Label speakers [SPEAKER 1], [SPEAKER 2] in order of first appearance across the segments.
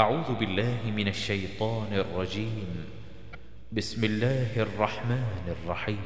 [SPEAKER 1] أعوذ بالله من الشيطان الرجيم. بسم الله الرحمن الرحيم.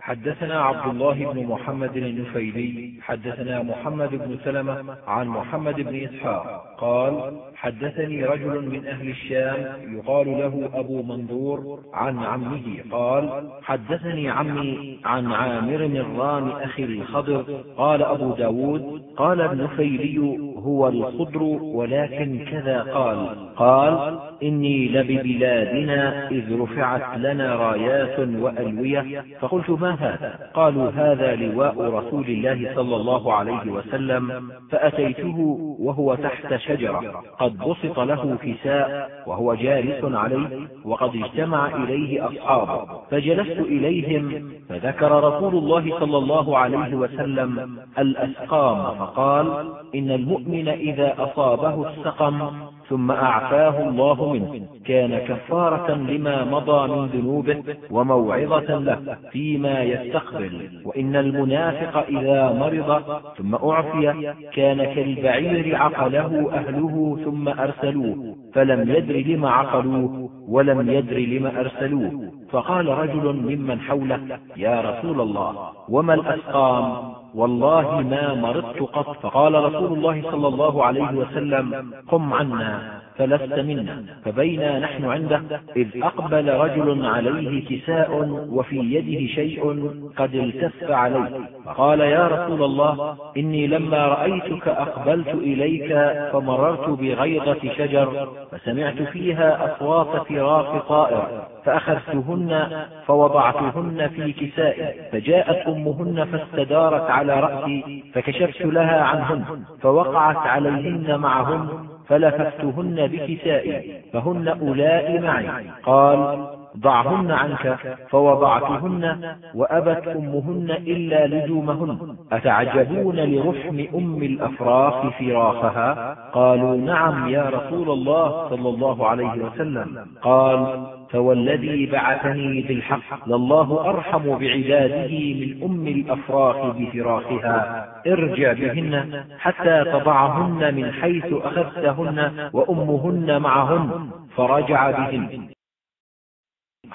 [SPEAKER 2] حدثنا عبد الله بن محمد النفيلي. حدثنا محمد بن سلمة عن محمد بن إسحاق. قال حدثني رجل من أهل الشام يقال له أبو منظور عن عمه. قال حدثني عمي عن عامر الرام أخي الخضر. قال أبو داود قال النفيلي هو الخضر ولكن كذا قال. قال إني لببلادنا إذ رفعت لنا رايات وألوية. فقلت ما هذا؟ قالوا هذا لواء رسول الله صلى الله عليه وسلم. فأتيته وهو تحت شجرة. قد بسط له كساء وهو جالس عليه وقد اجتمع إليه أصحابه. فجلست إليهم فذكر رسول الله صلى الله عليه وسلم الأسقام. فقال إن المؤمن إذا أصابه السقم ثم أعفاه الله منه. كان كفارة لما مضى من ذنوبه وموعظة له فيما يستقبل. وإن المنافق إذا مرض ثم أعفي كان كالبعير عقله أهله ثم أرسلوه. فلم يدر لم عقلوه ولم يدر لم أرسلوه. فقال رجل ممن حوله يا رسول الله وما الأسقام؟ والله ما مرضت قط. فقال رسول الله صلى الله عليه وسلم قم عنا. فلست منا فبينا نحن عنده إذ أقبل رجل عليه كساء وفي يده شيء قد التف عليه فقال يا رسول الله إني لما رأيتك أقبلت إليك فمررت بغيضة شجر فسمعت فيها أصوات فراق طائر فأخذتهن فوضعتهن في كسائي فجاءت أمهن فاستدارت على رأسي فكشفت لها عنهن فوقعت عليهن معهن فلففتهن بكسائي فهن أولاء معي. قال ضعهن عنك فوضعتهن وأبت أمهن إلا لزومهن. أتعجبون لرحم أم الأفراخ فراخها؟ قالوا نعم يا رسول الله صلى الله عليه وسلم. قال فوالذي بعثني بالحق لله أرحم بعباده من أم الأفراخ بفراخها. ارجع بهن حتى تضعهن من حيث أخذتهن وأمهن معهن. فرجع بهن.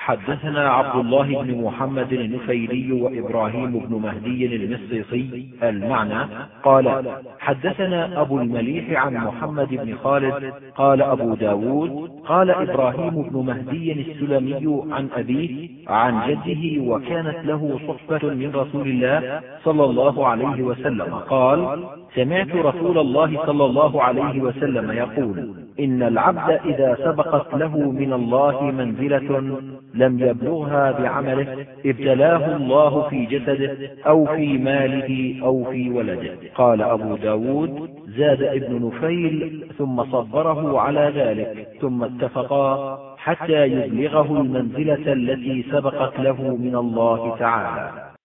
[SPEAKER 2] حدثنا عبد الله بن محمد النفيلي وإبراهيم بن مهدي المصيصي المعنى قال حدثنا أبو المليح عن محمد بن خالد قال أبو ب داود قال إبراهيم بن مهدي السلمي عن أبيه عن جده وكانت له صحبة من رسول الله صلى الله عليه وسلم. قال سمعت رسول الله صلى الله عليه وسلم يقول. إن العبد إذا سبقت له من الله منزلة لم يبلغها بعمله ابتلاه الله في جسده أو في ماله أو في ولده. قال أبو ب داود زاد ابن نفيل ثم صبره على ذلك ثم اتفقا حتى يبلغه المنزلة التي سبقت له من الله تعالى.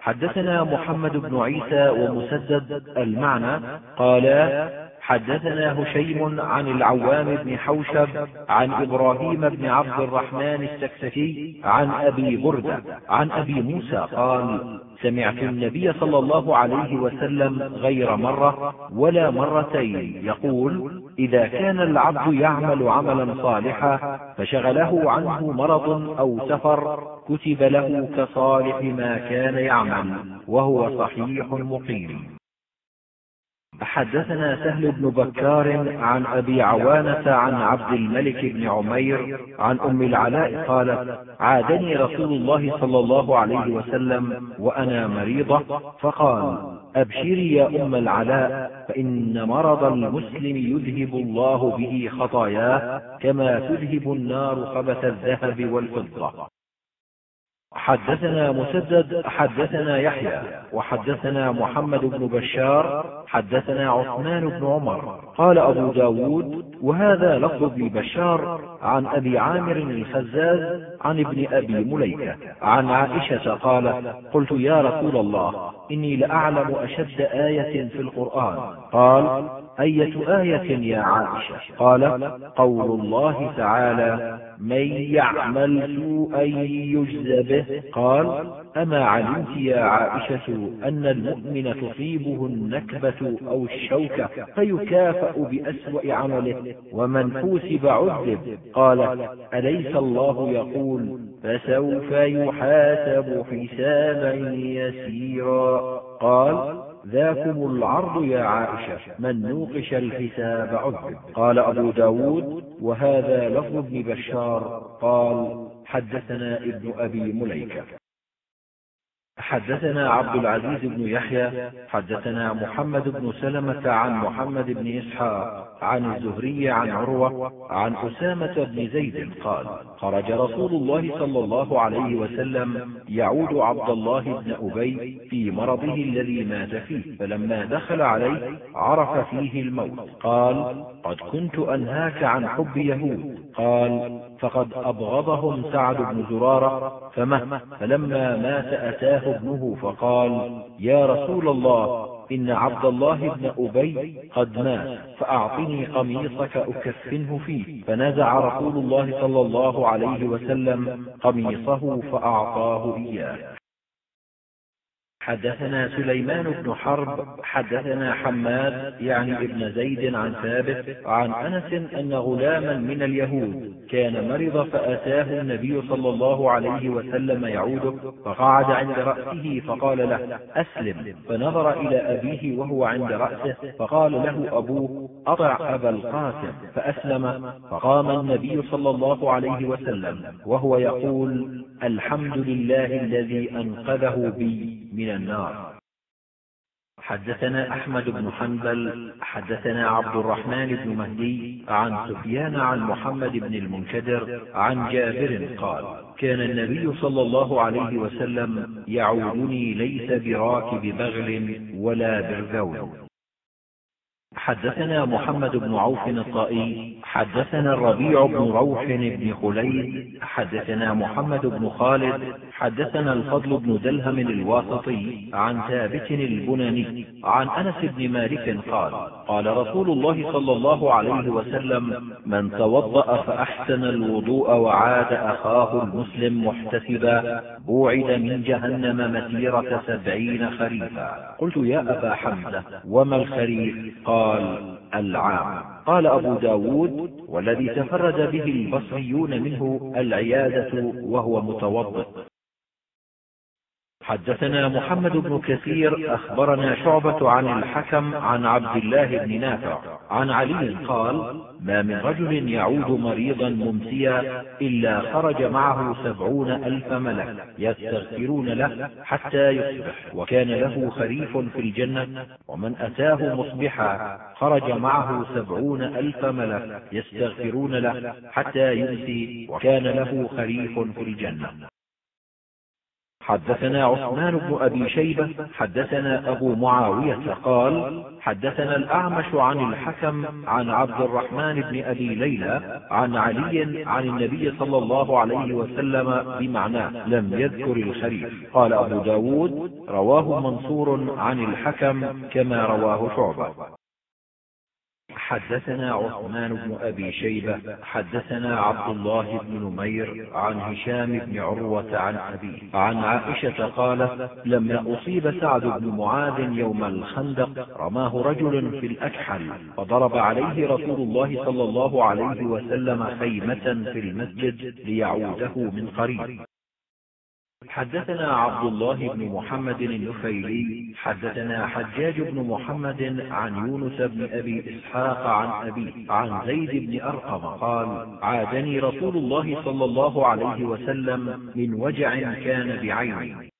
[SPEAKER 2] حدثنا محمد بن عيسى ومسدد المعنى قالا حدثنا هشيم عن العوام بن حوشب عن إبراهيم بن عبد الرحمن السكسكي عن أبي بردة عن أبي موسى قال سمعت النبي صلى الله عليه وسلم غير مرة ولا مرتين يقول إذا كان العبد يعمل عملا صالحا فشغله عنه مرض أو سفر كتب له كصالح ما كان يعمل وهو صحيح مقيم. حدثنا سهل بن بكار عن أبي عوانة عن عبد الملك بن عمير عن أم العلاء قالت عادني رسول الله صلى الله عليه وسلم وأنا مريضة فقال أبشري يا أم العلاء فإن مرض المسلم يذهب الله به خطاياه كما تذهب النار خبث الذهب والفضة. حدثنا مسدد حدثنا يحيى وحدثنا محمد بن بشار حدثنا عثمان بن عمر. قال أبو ب داود وهذا لفظ ابن بشار عن أبي عامر الخزاز عن ابن أبي مليكة. عن عائشة قال قلت يا رسول الله إني لأعلم أشد آية في القرآن. قال أية آية يا عائشة؟ قال قول الله تعالى من يعمل سوءا يجز به. قال أما علمت يا عائشة أن المؤمن تصيبه النكبة أو الشوكة فيكافأ بأسوأ عمله ومن حوسب عذب. قالت أليس الله يقول فسوف يحاسب حسابا يسيرا. قال ذاكم العرض يا عائشة من نوقش الحساب عذب. قال أبو ب داود وهذا لفظ ابن بشار قال حدثنا ابن أبي مليكة. حدثنا عبد العزيز بن يحيى حدثنا محمد بن سلمة عن محمد بن إسحاق عن الزهري عن عروة عن أسامة بن زيد قال خرج رسول الله صلى الله عليه وسلم يعود عبد الله بن أبي في مرضه الذي مات فيه فلما دخل عليه عرف فيه الموت. قال قد كنت أنهاك عن حب يهود. قال فقد أبغضهم سعد بن زرارة فمه فلما مات أتاه ابنه فقال يا رسول الله إن عبد الله بن أبي قد مات فأعطني قميصك أكفنه فيه. فنزع رسول الله صلى الله عليه وسلم قميصه فأعطاه إياه. حدثنا سليمان بن حرب حدثنا حماد يعني ابن زيد عن ثابت عن أنس أن غلاما من اليهود كان مرض فأتاه النبي صلى الله عليه وسلم يعوده فقعد عند رأسه فقال له أسلم. فنظر إلى أبيه وهو عند رأسه فقال له أبوه أطع أبا القاسم. فأسلم. فقام النبي صلى الله عليه وسلم وهو يقول الحمد لله الذي أنقذه بي. من النار. حدثنا أحمد بن حنبل حدثنا عبد الرحمن بن مهدي عن سفيان عن محمد بن المنكدر عن جابر قال كان النبي صلى الله عليه وسلم يعودني ليس براكب بغل ولا برذول حدثنا محمد بن عوف الطائي حدثنا الربيع بن روح بن خليل حدثنا محمد بن خالد حدثنا الفضل بن دلهم الواسطي عن ثابت البناني عن أنس بن مالك قال قال رسول الله صلى الله عليه وسلم من توضأ فأحسن الوضوء وعاد أخاه المسلم محتسبا بوعد من جهنم مسيرة سبعين خريفا. قلت يا أبا حمزة وما الخريف؟ قال العام. قال أبو ب داود والذي تفرد به البصريون منه العيادة وهو متوضئ. حدثنا محمد بن كثير أخبرنا شعبة عن الحكم عن عبد الله بن نافع. عن علي قال ما من رجل يعود مريضا ممسيا إلا خرج معه سبعون ألف ملك يستغفرون له حتى يصبح. وكان له خريف في الجنة. ومن أتاه مصبحا خرج معه سبعون ألف ملك يستغفرون له حتى يمسي. وكان له خريف في الجنة. حدثنا عثمان بن أبي شيبة حدثنا أبو معاوية قال حدثنا الأعمش عن الحكم عن عبد الرحمن بن أبي ليلى عن علي عن النبي صلى الله عليه وسلم بمعناه لم يذكر الخريف. قال أبو ب داود رواه منصور عن الحكم كما رواه شعبة. حدثنا عثمان بن أبي شيبة حدثنا عبد الله بن نمير عن هشام بن عروة عن أبيه. عن عائشة قالت لما أصيب سعد بن معاذ يوم الخندق. رماه رجل في الأكحل فضرب عليه رسول الله صلى الله عليه وسلم خيمة في المسجد ليعوده من قريب. حدثنا عبد الله بن محمد النفيلي حدثنا حجاج بن محمد عن يونس بن أبي إسحاق عن أبي عن زيد بن أرقم قال عادني رسول الله صلى الله عليه وسلم من وجع كان بعيني.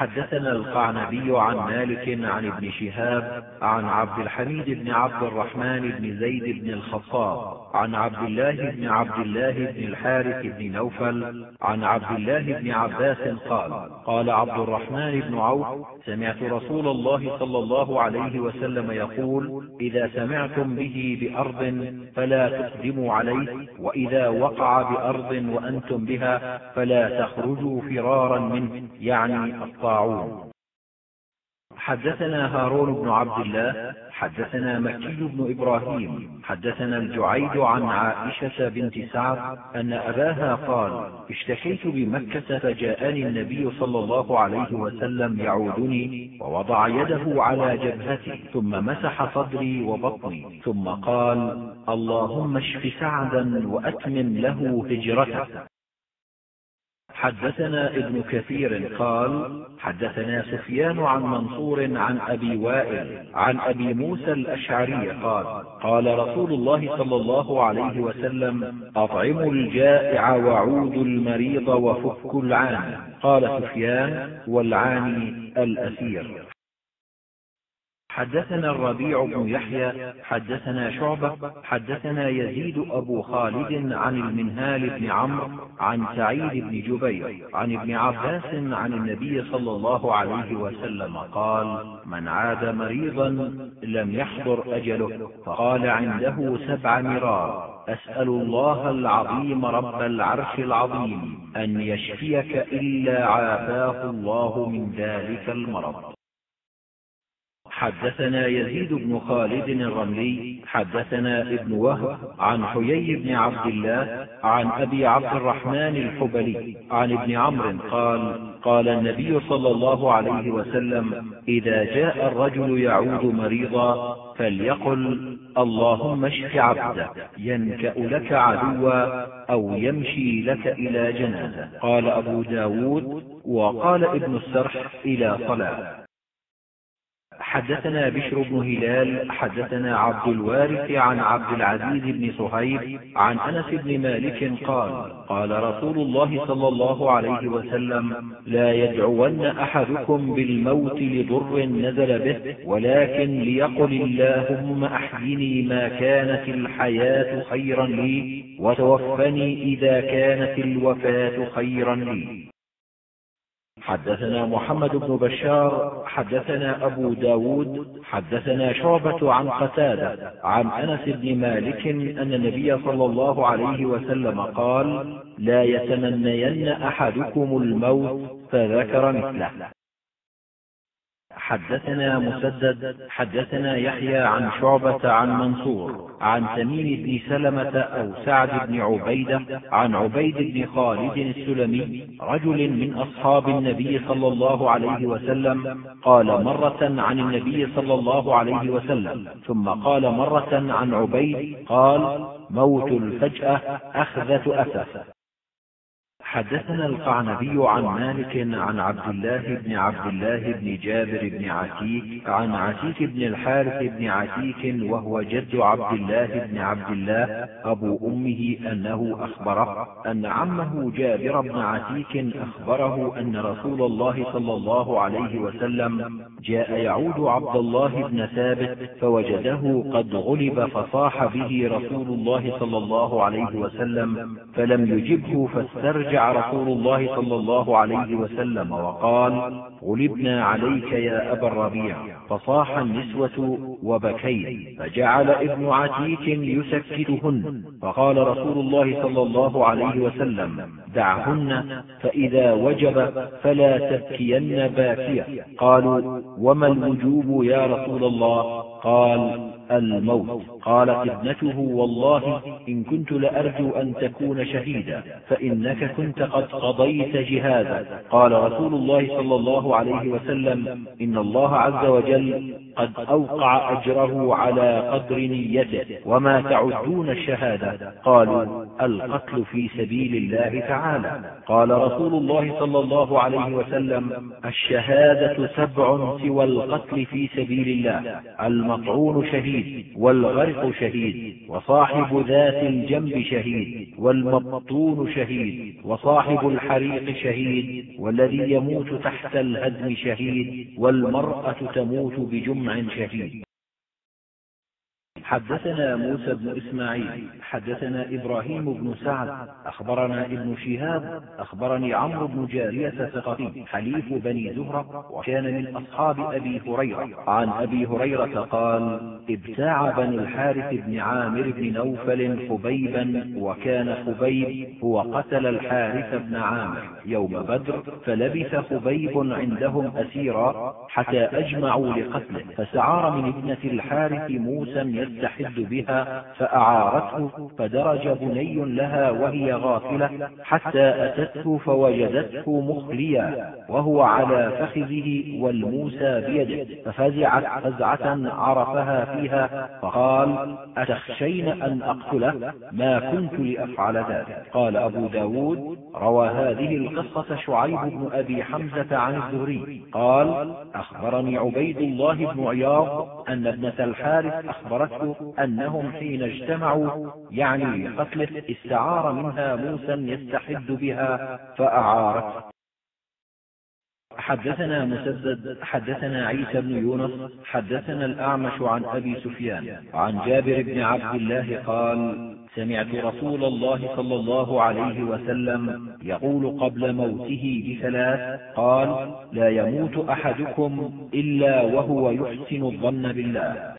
[SPEAKER 2] حدثنا القعنبي عن مالك عن ابن شهاب عن عبد الحميد بن عبد الرحمن بن زيد بن الخطاب عن عبد الله بن عبد الله بن الحارث بن نوفل عن عبد الله بن عباس قال قال عبد الرحمن بن عوف سمعت رسول الله صلى الله عليه وسلم يقول إذا سمعتم به بأرض فلا تقدموا عليه وإذا وقع بأرض وأنتم بها فلا تخرجوا فرارا منه يعني الطاعون حدثنا هارون بن عبد الله حدثنا مكي بن إبراهيم حدثنا الجعيد عن عائشة بنت سعد أن أباها قال اشتكيت بمكة فجاءني النبي صلى الله عليه وسلم يعودني ووضع يده على جبهتي ثم مسح صدري وبطني ثم قال اللهم اشف سعدا وأتمم له هجرته حدثنا ابن كثير قال حدثنا سفيان عن منصور عن أبي وائل عن أبي موسى الأشعري قال قال رسول الله صلى الله عليه وسلم أطعموا الجائع وعودوا المريض وفكوا العاني قال سفيان والعاني الأسير. حدثنا الربيع بن يحيى حدثنا شعبة حدثنا يزيد أبو خالد عن المنهال بن عمرو عن سعيد بن جبير عن ابن عباس عن النبي صلى الله عليه وسلم قال من عاد مريضا لم يحضر أجله فقال عنده سبع مرار أسأل الله العظيم رب العرش العظيم أن يشفيك إلا عافاه الله من ذلك المرض. حدثنا يزيد بن خالد الرملي حدثنا ابن وهب عن حيي بن عبد الله عن أبي عبد الرحمن الحبلي عن ابن عمرو قال قال النبي صلى الله عليه وسلم إذا جاء الرجل يعود مريضا فليقل اللهم اشف عبده ينكأ لك عدوا أو يمشي لك إلى جنازة. قال أبو ب داود وقال ابن السرح إلى صلاة. حدثنا بشر بن هلال حدثنا عبد الوارث عن عبد العزيز بن صهيب عن أنس بن مالك قال قال رسول الله صلى الله عليه وسلم لا يدعون أحدكم بالموت لضر نزل به ولكن ليقل اللهم أحيني ما كانت الحياة خيرا لي وتوفني إذا كانت الوفاة خيرا لي. حدثنا محمد بن بشار حدثنا أبو ب داود حدثنا شعبة عن قتادة عن أنس بن مالك أن النبي صلى الله عليه وسلم قال لا يتمنين أحدكم الموت فذكر مثله. حدثنا مسدد حدثنا يحيى عن شعبة عن منصور عن تميم بن سلمة أو سعد بن عبيدة عن عبيد بن خالد السلمي رجل من أصحاب النبي صلى الله عليه وسلم قال مرة عن النبي صلى الله عليه وسلم ثم قال مرة عن عبيد قال موت الفجأة أخذة أسف حدثنا القعنبي عن مالك عن عبد الله بن عبد الله بن جابر بن عتيك عن عتيك بن الحارث بن عتيك وهو جد عبد الله بن عبد الله أبو أمه أنه أخبره أن عمه جابر بن عتيك أخبره أن رسول الله صلى الله عليه وسلم جاء يعود عبد الله بن ثابت فوجده قد غلب فصاح به رسول الله صلى الله عليه وسلم فلم يجبه فاسترجع رسول الله صلى الله عليه وسلم وقال غلبنا عليك يا أبا الربيع. فصاح النسوة وبكين فجعل ابن عتيك يسكتهن. فقال رسول الله صلى الله عليه وسلم دعهن فإذا وجب فلا تبكين باكية. قالوا وما الوجوب يا رسول الله؟ قال الموت. قالت ابنته والله إن كنت لأرجو أن تكون شهيدا فإنك كنت قد قضيت جهادا. قال رسول الله صلى الله عليه وسلم إن الله عز وجل قد أوقع أجره على قدر نيته وما تعدون الشهادة. قالوا القتل في سبيل الله تعالى. قال رسول الله صلى الله عليه وسلم الشهادة سبع سوى القتل في سبيل الله المطعون شهيد والغرق شهيد وصاحب ذات الجنب شهيد والمبطون شهيد وصاحب الحريق شهيد والذي يموت تحت الهدم شهيد والمرأة تموت بجمع شهيد. حدثنا موسى بن إسماعيل حدثنا إبراهيم بن سعد أخبرنا ابن شهاب أخبرني عمرو بن جارية ثقفي حليف بني زهرة وكان من أصحاب أبي هريرة. عن أبي هريرة قال ابتاع بني الحارث بن عامر بن نوفل خبيبا وكان خبيب هو قتل الحارث بن عامر يوم بدر فلبث خبيب عندهم أسيرا حتى أجمعوا لقتله فسعار من ابنة الحارث موسى يستحد بها فأعارته فدرج بني لها وهي غافلة حتى أتته فوجدته مخليا وهو على فخذه والموسى بيده ففزعت فزعة عرفها فيها فقال أتخشين أن أقتله ما كنت لأفعل ذلك. قال أبو داود روى هذه القصة شعيب بن أبي حمزة عن الزهري قال أخبرني عبيد الله بن عياض أن ابنة الحارث أخبرته أنهم حين اجتمعوا يعني لقتله استعار منها موسى يستحد بها فأعارته حدثنا مسدد حدثنا عيسى بن يونس حدثنا الأعمش عن أبي سفيان عن جابر بن عبد الله قال سمعت رسول الله صلى الله عليه وسلم يقول قبل موته بثلاث قال لا يموت أحدكم إلا وهو يحسن الظن بالله.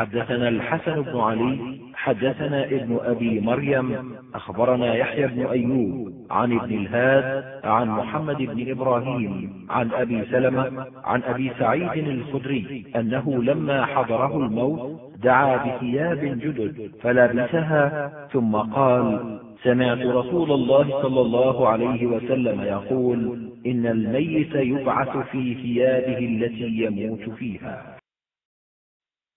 [SPEAKER 2] حدثنا الحسن بن علي حدثنا ابن أبي مريم أخبرنا يحيى بن أيوب عن ابن الهاد عن محمد بن إبراهيم عن أبي سلمة عن أبي سعيد الخدري أنه لما حضره الموت دعا بثياب جدد فلبسها ثم قال سمعت رسول الله صلى الله عليه وسلم يقول إن الميت يبعث في ثيابه التي يموت فيها.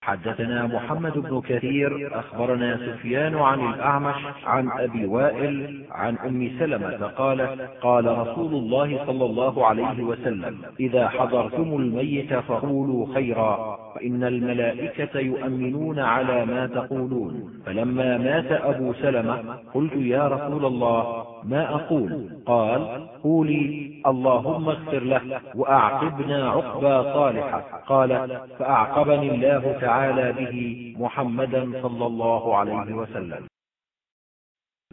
[SPEAKER 2] حدثنا محمد بن كثير أخبرنا سفيان عن الأعمش عن أبي وائل عن أم سلمة قالت قال رسول الله صلى الله عليه وسلم إذا حضرتم الميت فقولوا خيرا فإن الملائكة يؤمنون على ما تقولون. فلما مات أبو سلمة قلت يا رسول الله ما أقول. قال قولي اللهم اغفر له وأعقبنا عقبى صالحة. قال فأعقبني الله تعالى به محمدا صلى الله عليه وسلم.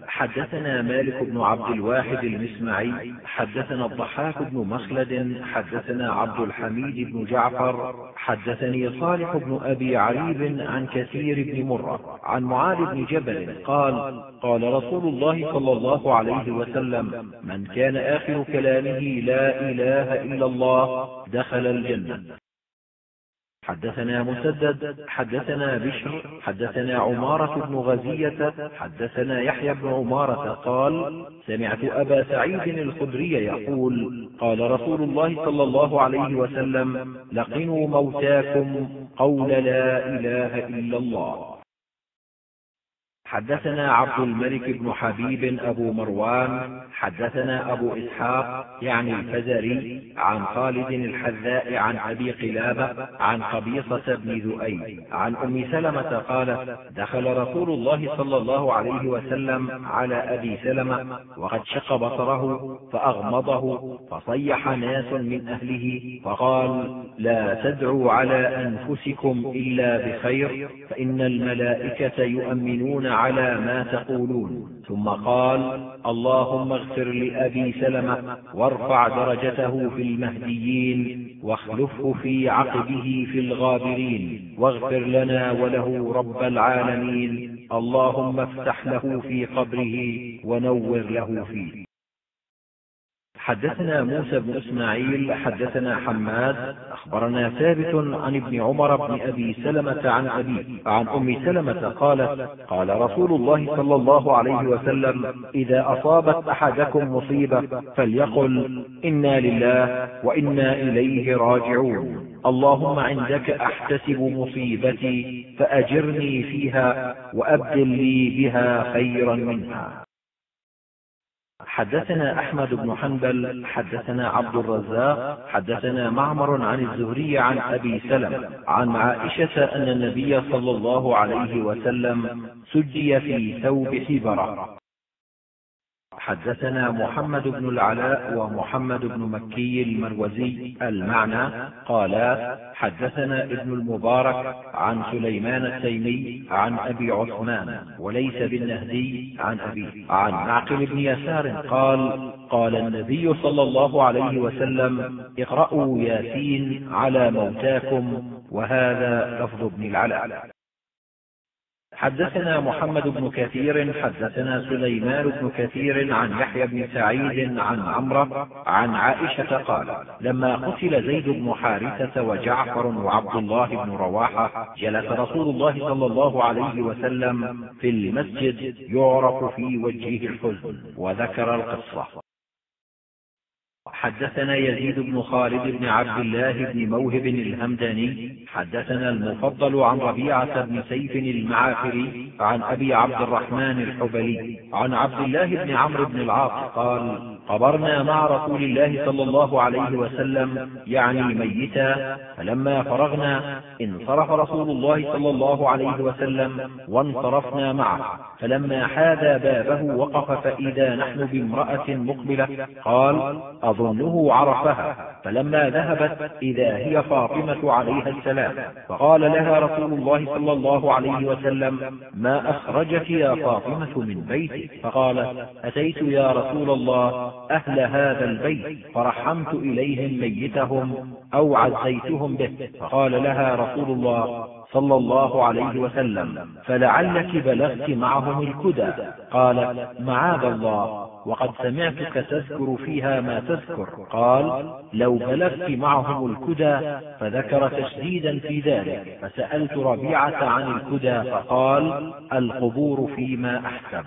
[SPEAKER 2] حدثنا مالك بن عبد الواحد المسمعي حدثنا الضحاك بن مخلد حدثنا عبد الحميد بن جعفر حدثني صالح بن أبي عريب عن كثير بن مرة عن معاذ بن جبل قال قال رسول الله صلى الله عليه وسلم من كان آخر كلامه لا إله إلا الله دخل الجنة. حدثنا مسدد حدثنا بشر حدثنا عمارة بن غزية حدثنا يحيى بن عمارة قال سمعت أبا سعيد الخدري يقول قال رسول الله صلى الله عليه وسلم لقنوا موتاكم قول لا إله إلا الله. حدثنا عبد الملك بن حبيب أبو مروان حدثنا أبو إسحاق يعني الفزري عن خالد الحذاء عن أبي قلابة عن قبيصة بن ذؤي عن أم سلمة قالت دخل رسول الله صلى الله عليه وسلم على أبي سلمة وقد شق بصره فأغمضه فصيح ناس من أهله فقال لا تدعوا على أنفسكم إلا بخير فإن الملائكة يؤمنون على ما تقولون. ثم قال اللهم اغفر لأبي سلمة وارفع درجته في المهديين واخلفه في عقبه في الغابرين واغفر لنا وله رب العالمين. اللهم افتح له في قبره ونور له فيه. حدثنا موسى بن إسماعيل حدثنا حماد أخبرنا ثابت عن ابن عمر بن أبي سلمة عن ابيه عن أم سلمة قالت قال رسول الله صلى الله عليه وسلم إذا أصابت أحدكم مصيبة فليقل إنا لله وإنا إليه راجعون. اللهم عندك أحتسب مصيبتي فأجرني فيها وأبدل لي بها خيرا منها. حدثنا أحمد بن حنبل حدثنا عبد الرزاق حدثنا معمر عن الزهري عن أبي سلم. عن عائشة أن النبي صلى الله عليه وسلم سجي في ثوب حبرة. حدثنا محمد بن العلاء ومحمد بن مكي المروزي المعنى قالا حدثنا ابن المبارك عن سليمان التيمي عن أبي عثمان وليس بالنهدي عن أبيه عن معقل بن يسار قال قال النبي صلى الله عليه وسلم اقرأوا ياسين على موتاكم وهذا لفظ ابن العلاء. حدثنا محمد بن كثير حدثنا سليمان بن كثير عن يحيى بن سعيد عن عمرة عن عائشة قال لما قتل زيد بن حارثة وجعفر وعبد الله بن رواحة جلس رسول الله صلى الله عليه وسلم في المسجد يعرف في وجهه الحزن وذكر القصة. حدثنا يزيد بن خالد بن عبد الله بن موهب الهمداني حدثنا المفضل عن ربيعة بن سيف المعافري عن أبي عبد الرحمن الحبلي عن عبد الله بن عمرو بن العاص قال قبرنا مع رسول الله صلى الله عليه وسلم يعني ميتا فلما فرغنا انصرف رسول الله صلى الله عليه وسلم وانصرفنا معه. فلما حاذى بابه وقف فإذا نحن بامرأة مقبلة قال أظنه عرفها. فلما ذهبت إذا هي فاطمة عليها السلام فقال لها رسول الله صلى الله عليه وسلم ما أخرجك يا فاطمة من بيتك؟ فقالت أتيت يا رسول الله أهل هذا البيت فرحمت إليهم ميتهم أو عزيتهم به. فقال لها رسول الله صلى الله عليه وسلم فلعلك بلغت معهم الكدى قالت معاذ الله وقد سمعتك تذكر فيها ما تذكر. قال لو بلغت معهم الكدى فذكر تشديدا في ذلك. فسألت ربيعة عن الكدى فقال القبور فيما أحسب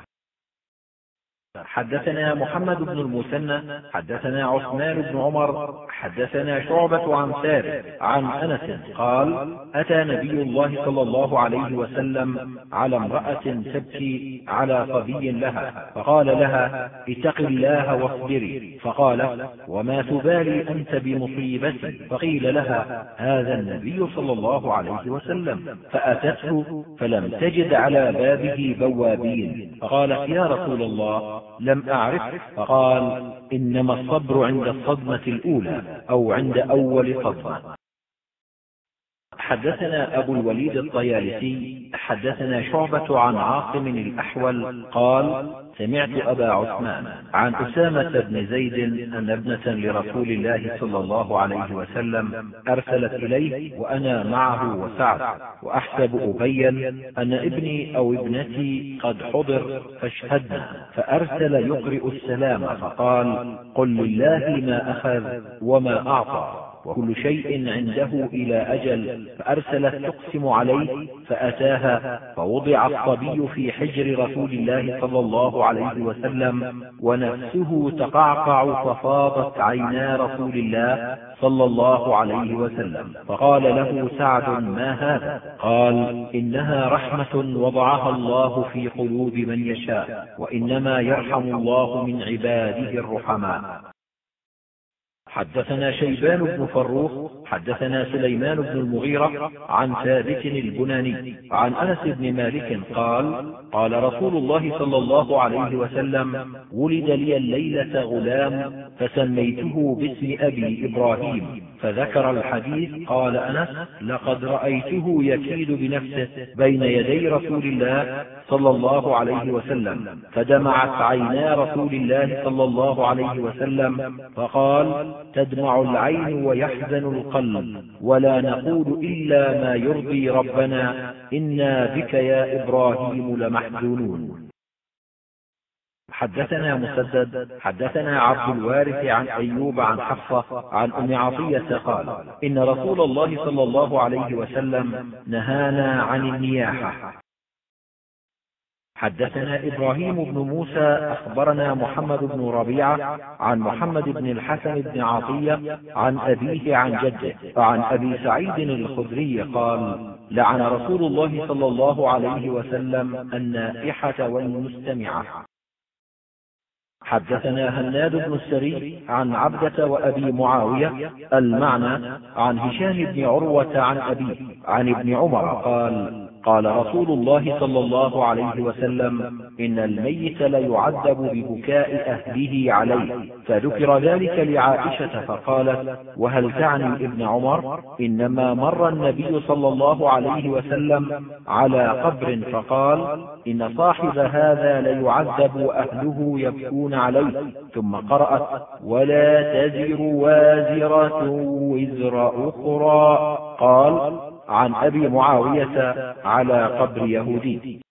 [SPEAKER 2] حدثنا محمد بن المثنى حدثنا عثمان بن عمر حدثنا شعبة عن ثابت عن أنس قال أتى نبي الله صلى الله عليه وسلم على امرأة تبكي على صبي لها فقال لها اتق الله واصبري. فقال وما تبالي أنت بمصيبتي؟ فقيل لها هذا النبي صلى الله عليه وسلم. فأتته فلم تجد على بابه بوابين. فقالت يا رسول الله لم أعرف فقال إنما الصبر عند الصدمة الأولى أو عند أول صدمة. حدثنا أبو الوليد الطيالسي حدثنا شعبة عن عاصم الأحول قال سمعت أبا عثمان عن أسامة بن زيد أن ابنة لرسول الله صلى الله عليه وسلم أرسلت إليه وأنا معه وسعد وأحسب أبيا أن ابني أو ابنتي قد حضر فاشهدنا فأرسل يقرئ السلام فقال قل لله ما أخذ وما أعطى. وكل شيء عنده إلى أجل فأرسلت تقسم عليه فأتاها فوضع الصبي في حجر رسول الله صلى الله عليه وسلم ونفسه تقعقع ففاضت عينا رسول الله صلى الله عليه وسلم. فقال له سعد ما هذا؟ قال إنها رحمة وضعها الله في قلوب من يشاء وإنما يرحم الله من عباده الرحماء. حدثنا شيبان بن فروخ حدثنا سليمان بن المغيرة عن ثابت البناني عن أنس بن مالك قال قال رسول الله صلى الله عليه وسلم ولد لي الليلة غلام فسميته باسم أبي إبراهيم. فذكر الحديث قال أنس لقد رأيته يكيد بنفسه بين يدي رسول الله صلى الله عليه وسلم فدمعت عينا رسول الله صلى الله عليه وسلم فقال تدمع العين ويحزن القلب. ولا نقول إلا ما يرضي ربنا إنا بك يا إبراهيم لمحزونون حدثنا مسدد حدثنا عبد الوارث عن أيوب عن حفصة عن أم عطية قال إن رسول الله صلى الله عليه وسلم نهانا عن النياحة. حدثنا إبراهيم بن موسى أخبرنا محمد بن ربيعة عن محمد بن الحسن بن عطية عن أبيه عن جده عن أبي سعيد الخدري قال لعن رسول الله صلى الله عليه وسلم النائحة والمستمعة. حدثنا هناد بن السري عن عبدة وأبي معاوية المعنى عن هشام بن عروة عن أبيه عن ابن عمر قال قال رسول الله صلى الله عليه وسلم إن الميت ليعذب ببكاء أهله عليه. فذكر ذلك لعائشة فقالت وهل تعني ابن عمر؟ إنما مر النبي صلى الله عليه وسلم على قبر فقال إن صاحب هذا ليعذب وأهله يبكون عليه. ثم قرأت ولا تزر وازرة وزر أخرى. قال عن أبي معاوية على قبر يهودي.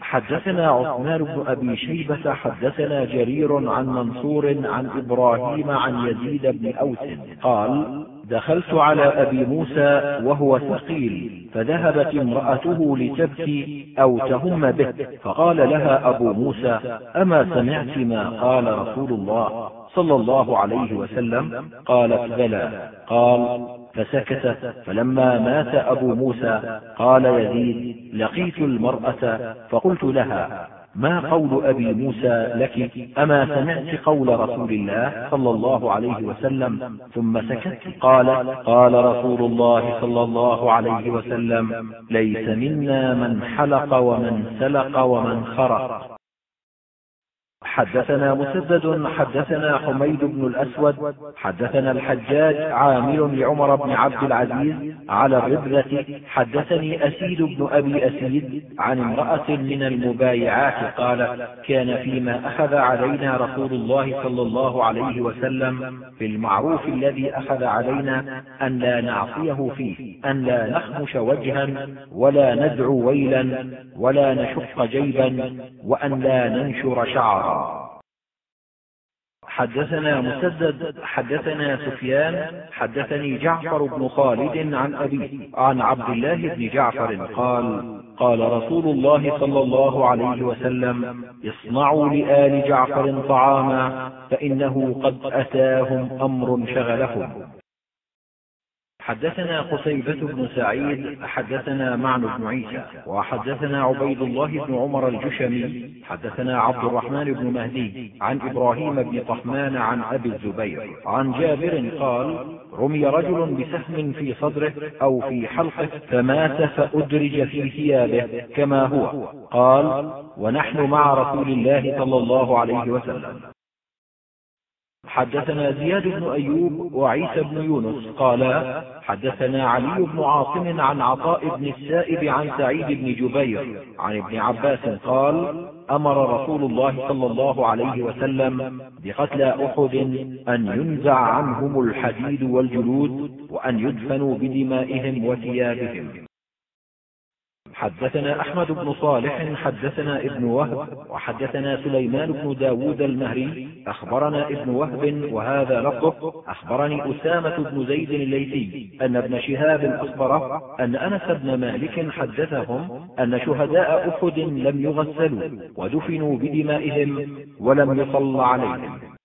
[SPEAKER 2] حدثنا عثمان بن أبي شيبة حدثنا جرير عن منصور عن إبراهيم عن يزيد بن أوس قال دخلت على أبي موسى وهو ثقيل فذهبت امرأته لتبكي أو تهم به فقال لها أبو موسى أما سمعت ما قال رسول الله صلى الله عليه وسلم؟ قالت بلى. قال فسكت فلما مات أبو موسى قال يزيد لقيت المرأة؟ فقلت لها ما قول أبي موسى لك؟ أما سمعت قول رسول الله صلى الله عليه وسلم ثم سكت؟ قال قال رسول الله صلى الله عليه وسلم ليس منا من حلق ومن سلق ومن خرق. حدثنا مسدد حدثنا حميد بن الأسود حدثنا الحجاج عامل لعمر بن عبد العزيز على الربلة حدثني أسيد بن أبي أسيد عن امرأة من المبايعات قال كان فيما أخذ علينا رسول الله صلى الله عليه وسلم في المعروف الذي أخذ علينا أن لا نعصيه فيه أن لا نخمش وجها ولا ندعو ويلا ولا نشق جيبا وأن لا ننشر شعرا. حدثنا مسدد حدثنا سفيان حدثني جعفر بن خالد عن أبيه عن عبد الله بن جعفر قال قال رسول الله صلى الله عليه وسلم اصنعوا لآل جعفر طعاما فإنه قد أتاهم أمر شغلهم. حدثنا قتيبة بن سعيد حدثنا معن بن عيسى وحدثنا عبيد الله بن عمر الجشمي حدثنا عبد الرحمن بن مهدي عن إبراهيم بن طحمان عن أبي الزبير عن جابر قال رمي رجل بسهم في صدره أو في حلقه فمات فأدرج في ثيابه كما هو. قال ونحن مع رسول الله صلى الله عليه وسلم. حدثنا زياد بن أيوب وعيسى بن يونس. قالا حدثنا علي بن عاصم عن عطاء بن السائب عن سعيد بن جبير عن ابن عباس قال أمر رسول الله صلى الله عليه وسلم بقتلى أحد أن ينزع عنهم الحديد والجلود وأن يدفنوا بدمائهم وثيابهم. حدثنا أحمد بن صالح حدثنا ابن وهب وحدثنا سليمان بن داود المهري أخبرنا ابن وهب وهذا لفظه أخبرني أسامة بن زيد الليثي أن ابن شهاب أخبره أن أنس بن مالك حدثهم أن شهداء أحد لم يغسلوا ودفنوا بدمائهم ولم يصل عليهم.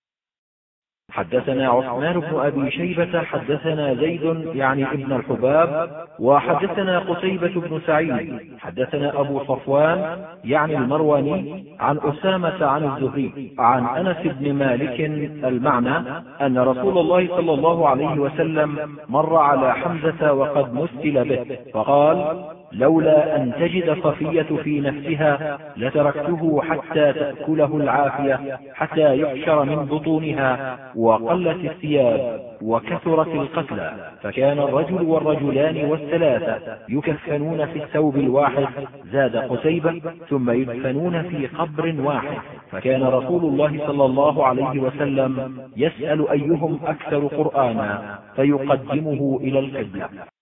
[SPEAKER 2] حدثنا عثمان بن أبي شيبة حدثنا زيد يعني ابن الحباب وحدثنا قتيبة بن سعيد حدثنا أبو صفوان يعني المرواني عن أسامة عن الزهري عن أنس بن مالك المعنى أن رسول الله صلى الله عليه وسلم مر على حمزة وقد مثل به فقال لولا أن تجد صفية في نفسها لتركته حتى تأكله العافية حتى يحشر من بطونها وقلت الثياب وكثرت القتلى. فكان الرجل والرجلان والثلاثة يكفنون في الثوب الواحد زاد قتيبة ثم يدفنون في قبر واحد. فكان رسول الله صلى الله عليه وسلم يسأل أيهم أكثر قرآنا فيقدمه إلى القبلة.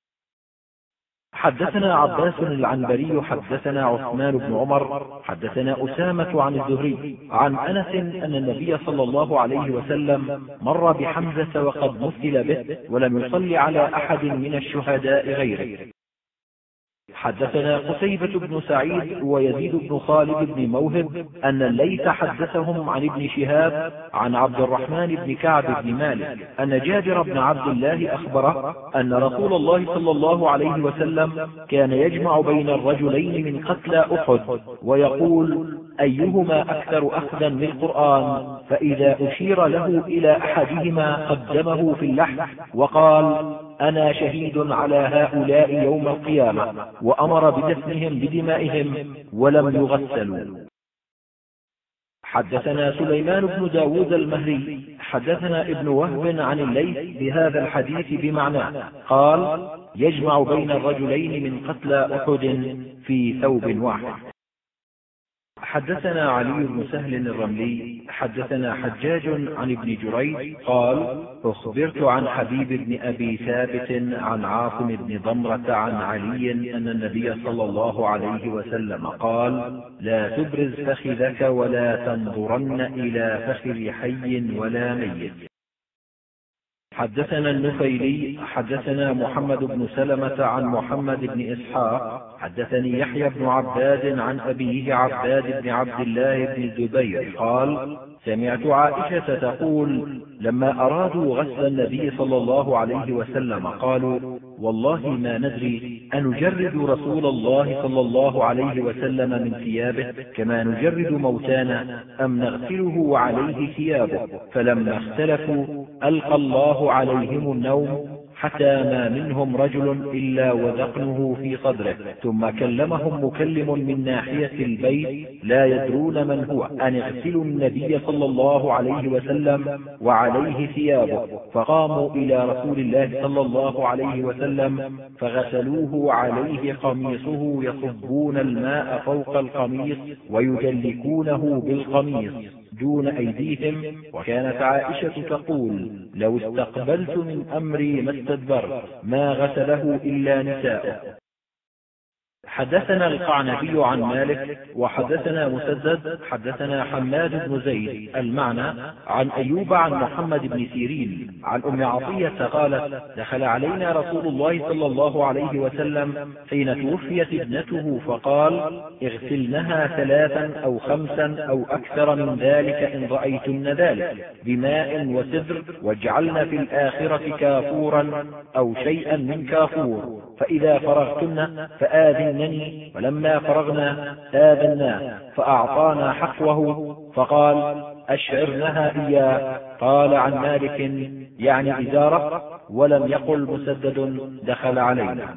[SPEAKER 2] حدثنا عباس العنبري حدثنا عثمان بن عمر حدثنا أسامة عن الزهري عن أنس أن النبي صلى الله عليه وسلم مر بحمزة وقد مثل به ولم يصل على أحد من الشهداء غيره. حدثنا قتيبة بن سعيد ويزيد بن خالد بن موهب أن الليث حدثهم عن ابن شهاب عن عبد الرحمن بن كعب بن مالك أن جابر بن عبد الله أخبره أن رسول الله صلى الله عليه وسلم كان يجمع بين الرجلين من قتلى أحد ويقول أيهما أكثر أخذا للقرآن؟ فإذا أشير له إلى أحدهما قدمه في اللحم وقال أنا شهيد على هؤلاء يوم القيامة وأمر بدفنهم بدمائهم ولم يغسلوا. حدثنا سليمان بن داود المهري حدثنا ابن وهب عن الليث بهذا الحديث بمعناه قال يجمع بين الرجلين من قتلى أحد في ثوب واحد. حدثنا علي بن سهل الرملي حدثنا حجاج عن ابن جريج قال أخبرت عن حبيب بن أبي ثابت عن عاصم بن ضمرة عن علي أن النبي صلى الله عليه وسلم قال لا تبرز فخذك ولا تنظرن إلى فخذ حي ولا ميت. حدثنا النفيلي حدثنا محمد بن سلمة عن محمد بن إسحاق حدثني يحيى بن عباد عن أبيه عباد بن عبد الله بن الزبير قال سمعت عائشة تقول لما أرادوا غسل النبي صلى الله عليه وسلم قالوا والله ما ندري أنجرد رسول الله صلى الله عليه وسلم من ثيابه كما نجرد موتانا أم نغسله وعليه ثيابه فلما اختلفوا ألقى الله عليهم النوم حتى ما منهم رجل إلا وذقنه في صدره ثم كلمهم مكلم من ناحية البيت لا يدرون من هو أن اغسلوا النبي صلى الله عليه وسلم وعليه ثيابه. فقاموا إلى رسول الله صلى الله عليه وسلم فغسلوه وعليه قميصه يصبون الماء فوق القميص ويدلكونه بالقميص. دون أيديهم وكانت عائشة تقول لو استقبلت من أمري ما استدبرت ما غسله إلا نساؤه. حدثنا القعنبي عن مالك وحدثنا مسدد حدثنا حماد بن زيد المعنى عن أيوب عن محمد بن سيرين عن أم عطية قالت دخل علينا رسول الله صلى الله عليه وسلم حين توفيت ابنته فقال اغسلنها ثلاثا أو خمسا أو أكثر من ذلك إن رأيتن ذلك بماء وسدر واجعلن في الآخرة كافورا أو شيئا من كافور فإذا فرغتن فآذنني ولما فرغنا آذنا فأعطانا حقوه فقال أشعرنها إياه. قال عن مالك يعني إزارة ولم يقل مسدد دخل علينا.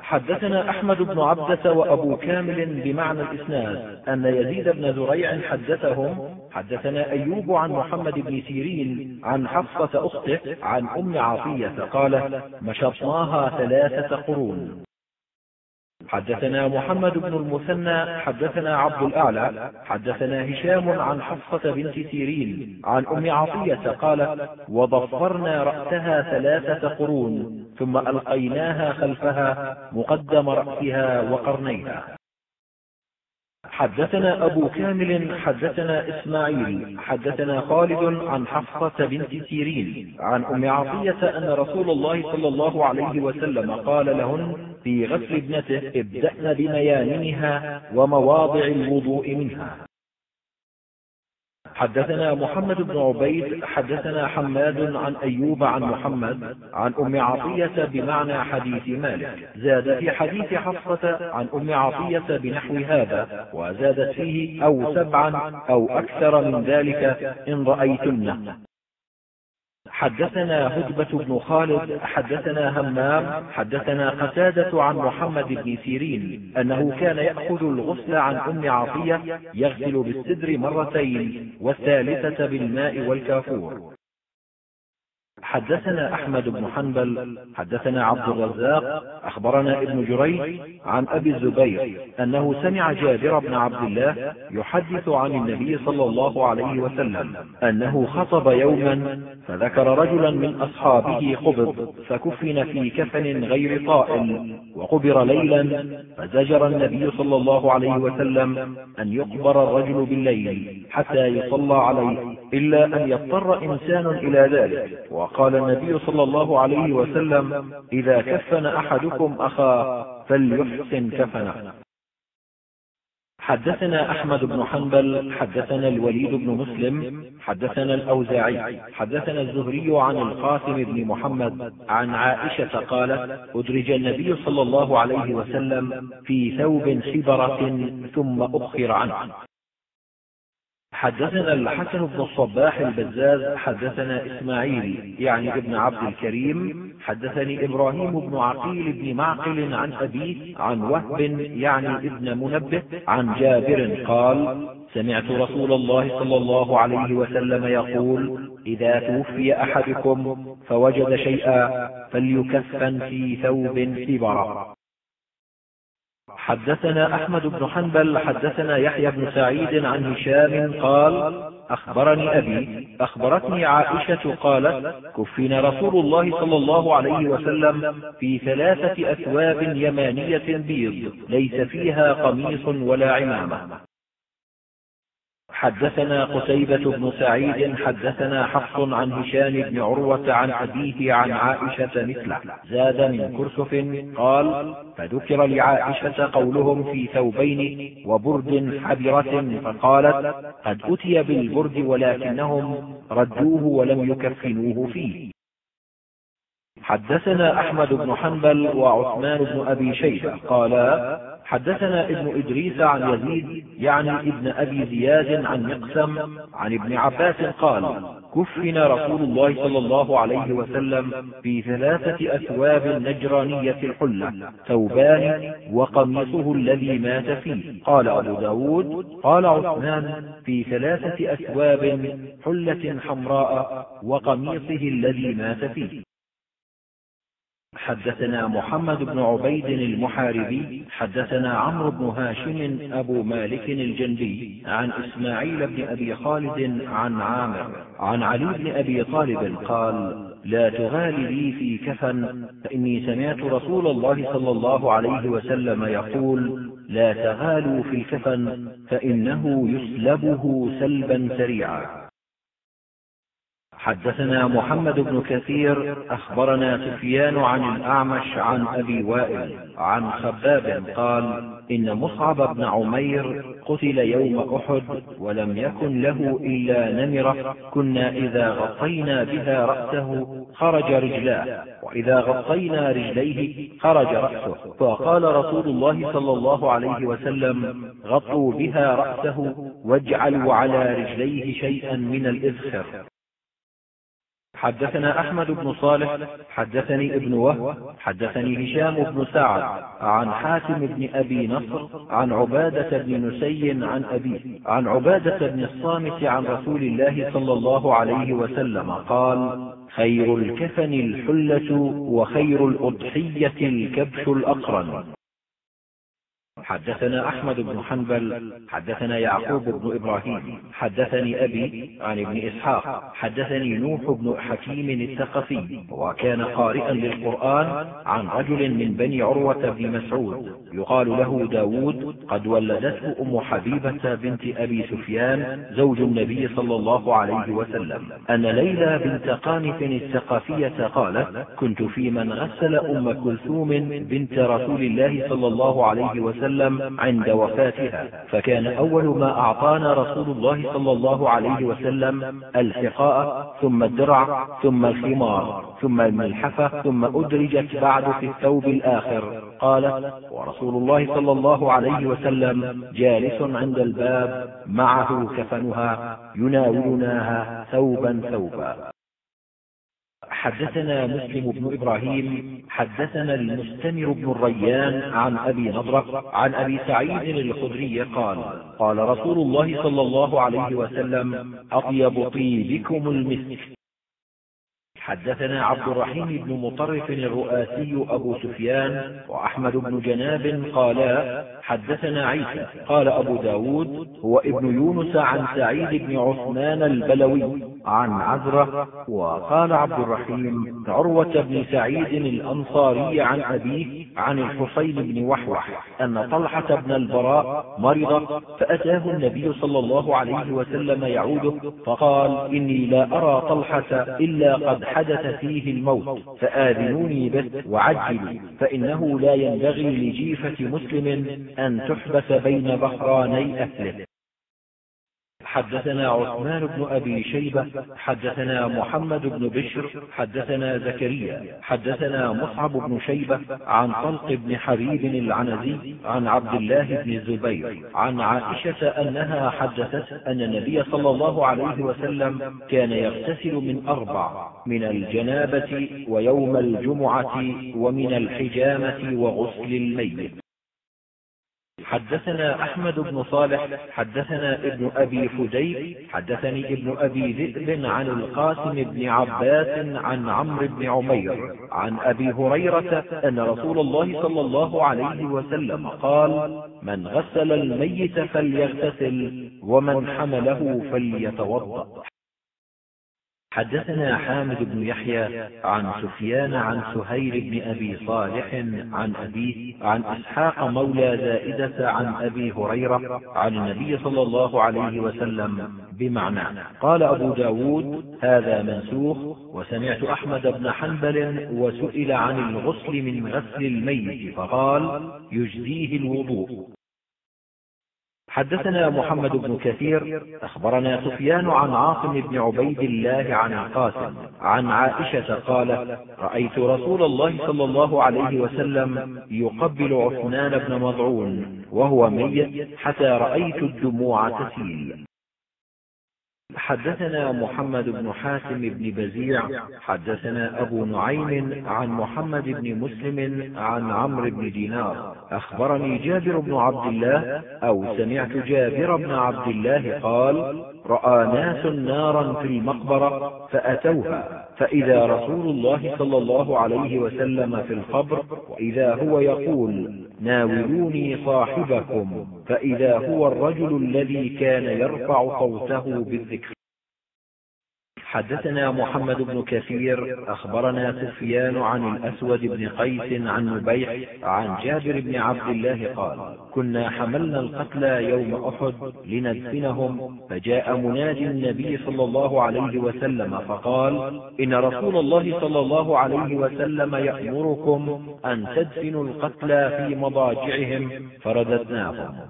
[SPEAKER 2] حدثنا أحمد بن عبدة وأبو كامل بمعنى الإسناد أن يزيد بن زريع حدثهم حدثنا أيوب عن محمد بن سيرين عن حفصة أخته عن أم عطية قالت مشطناها ثلاثة قرون. حدثنا محمد بن المثنى حدثنا عبد الأعلى حدثنا هشام عن حفصة بنت سيرين عن أم عطية قالت وضفرنا رأسها ثلاثة قرون ثم ألقيناها خلفها مقدم رأسها وقرنيها. حدثنا أبو كامل حدثنا إسماعيل حدثنا خالد عن حفصة بنت سيرين عن أم عطية أن رسول الله صلى الله عليه وسلم قال لهن في غسل ابنته ابدأن بميامنها ومواضع الوضوء منها. حدثنا محمد بن عبيد حدثنا حماد عن أيوب عن محمد عن أم عطية بمعنى حديث مالك. زاد في حديث حفصة عن أم عطية بنحو هذا وزادت فيه أو سبعا أو أكثر من ذلك إن رأيتن حدثنا هدبة بن خالد حدثنا همام حدثنا قتادة عن محمد بن سيرين أنه كان يأخذ الغسل عن أم عطية يغسل بالسدر مرتين والثالثة بالماء والكافور. حدثنا أحمد بن حنبل حدثنا عبد الرزاق أخبرنا ابن جريج عن أبي الزبير أنه سمع جابر بن عبد الله يحدث عن النبي صلى الله عليه وسلم أنه خطب يوما فذكر رجلا من أصحابه قبض فكفن في كفن غير طائل وقبر ليلا فزجر النبي صلى الله عليه وسلم أن يقبر الرجل بالليل حتى يصلى عليه. إلا أن يضطر إنسان إلى ذلك. وقال النبي صلى الله عليه وسلم إذا كفن أحدكم أخاه فليحسن كفنه. حدثنا أحمد بن حنبل حدثنا الوليد بن مسلم حدثنا الأوزاعي حدثنا الزهري عن القاسم بن محمد عن عائشة قالت أدرج النبي صلى الله عليه وسلم في ثوب خبرة ثم أخر عنه. حدثنا الحسن بن الصباح البزاز حدثنا إسماعيل يعني ابن عبد الكريم حدثني إبراهيم بن عقيل بن معقل عن أبيه عن وهب يعني ابن منبه عن جابر قال سمعت رسول الله صلى الله عليه وسلم يقول إذا توفي أحدكم فوجد شيئا فليكفن في ثوب سبرة حدثنا أحمد بن حنبل حدثنا يحيى بن سعيد عن هشام قال أخبرني أبي أخبرتني عائشة قالت كفن رسول الله صلى الله عليه وسلم في ثلاثة أثواب يمانية بيض ليس فيها قميص ولا عمامة. حدثنا قتيبة بن سعيد حدثنا حفص عن هشام بن عروة عن أبيه عن عائشة مثله زاد من كرسف قال فذكر لعائشة قولهم في ثوبين وبرد حبرة فقالت قد أتي بالبرد ولكنهم ردوه ولم يكفنوه فيه. حدثنا أحمد بن حنبل وعثمان بن أبي شيبة قالا حدثنا ابن إدريس عن يزيد يعني ابن أبي زياد عن مقسم عن ابن عباس قال كفن رسول الله صلى الله عليه وسلم في ثلاثة أثواب نجرانية الحلة ثوبان وقميصه الذي مات فيه. قال أبو ب داود قال عثمان في ثلاثة أثواب حلة حمراء وقميصه الذي مات فيه. حدثنا محمد بن عبيد المحاربي حدثنا عمرو بن هاشم أبو مالك الجندي عن إسماعيل بن أبي خالد عن عامر عن علي بن أبي طالب قال لا تغال لي في كفن فإني سمعت رسول الله صلى الله عليه وسلم يقول لا تغالوا في الكفن فإنه يسلبه سلبا سريعا. حدثنا محمد بن كثير أخبرنا سفيان عن الأعمش عن أبي وائل عن خباب قال إن مصعب بن عمير قتل يوم أحد ولم يكن له إلا نمرة كنا إذا غطينا بها رأسه خرج رجلاه وإذا غطينا رجليه خرج رأسه. فقال رسول الله صلى الله عليه وسلم غطوا بها رأسه واجعلوا على رجليه شيئا من الإذخر حدثنا أحمد بن صالح حدثني ابن وهب حدثني هشام بن سعد عن حاتم بن أبي نصر عن عبادة بن نسي عن أبيه عن عبادة بن الصامت عن رسول الله صلى الله عليه وسلم قال خير الكفن الحلة وخير الأضحية الكبش الأقرن. حدثنا أحمد بن حنبل حدثنا يعقوب بن إبراهيم حدثني أبي عن ابن إسحاق حدثني نوح بن حكيم الثقفي وكان قارئا للقرآن عن رجل من بني عروة بن مسعود يقال له داود قد ولدته أم حبيبة بنت أبي سفيان زوج النبي صلى الله عليه وسلم أن ليلى بنت قانف الثقفية قالت كنت في من غسل أم كلثوم بنت رسول الله صلى الله عليه وسلم وسلم عند وفاتها. فكان أول ما أعطانا رسول الله صلى الله عليه وسلم الحقاء ثم الدرع ثم الخمار ثم الملحفة ثم أدرجت بعد في الثوب الآخر. قالت ورسول الله صلى الله عليه وسلم جالس عند الباب معه كفنها يناولناها ثوبا ثوبا. حدثنا مسلم بن إبراهيم حدثنا المستمر بن الريان عن أبي نضرة عن أبي سعيد الخدري قال قال رسول الله صلى الله عليه وسلم أطيب طيبكم المسك. حدثنا عبد الرحيم بن مطرف الرؤاسي أبو سفيان وأحمد بن جناب قالا حدثنا عيسى. قال أبو ب داود هو ابن يونس عن سعيد بن عثمان البلوي. عن عزرة وقال عبد الرحيم عروة بن سعيد الأنصاري عن أبيه عن الحصين بن وحوح أن طلحة بن البراء مرض فأتاه النبي صلى الله عليه وسلم يعوده فقال إني لا أرى طلحة إلا قد حدث فيه الموت فآذنوني به وعجلوا فإنه لا ينبغي لجيفة مسلم أن تحبس بين بحراني أهله حدثنا عثمان بن أبي شيبة حدثنا محمد بن بشر حدثنا زكريا حدثنا مصعب بن شيبة عن طلق بن حبيب العنزي عن عبد الله بن الزبير عن عائشة أنها حدثت أن النبي صلى الله عليه وسلم كان يغتسل من أربع من الجنابة ويوم الجمعة ومن الحجامة وغسل الميت. حدثنا أحمد بن صالح حدثنا ابن أبي فديك حدثني ابن أبي ذئب عن القاسم بن عباس عن عمرو بن عمير عن أبي هريرة أن رسول الله صلى الله عليه وسلم قال من غسل الميت فليغتسل ومن حمله فليتوضأ. حدثنا حامد بن يحيى عن سفيان عن سهيل بن أبي صالح عن أبيه عن إسحاق مولى زائدة عن أبي هريرة عن النبي صلى الله عليه وسلم بمعنى. قال أبو ب داود هذا منسوخ وسمعت أحمد بن حنبل وسئل عن الغسل من غسل الميت فقال يجزيه الوضوء. حدثنا محمد بن كثير أخبرنا سفيان عن عاصم بن عبيد الله عن القاسم عن عائشة قالت رأيت رسول الله صلى الله عليه وسلم يقبل عثمان بن مضعون وهو ميت حتى رأيت الدموع تسيل. حدثنا محمد بن حاتم بن بزيع حدثنا أبو نعيم عن محمد بن مسلم عن عمرو بن دينار. أخبرني جابر بن عبد الله أو سمعت جابر بن عبد الله قال رأى ناس نارا في المقبرة فأتوها فإذا رسول الله صلى الله عليه وسلم في القبر وإذا هو يقول ناولوني صاحبكم فإذا هو الرجل الذي كان يرفع صوته بالذكر. حدثنا محمد بن كثير أخبرنا سفيان عن الأسود بن قيس عن نبيح عن جابر بن عبد الله قال كنا حملنا القتلى يوم أحد لندفنهم. فجاء منادي النبي صلى الله عليه وسلم فقال إن رسول الله صلى الله عليه وسلم يأمركم أن تدفنوا القتلى في مضاجعهم. فرددناهم.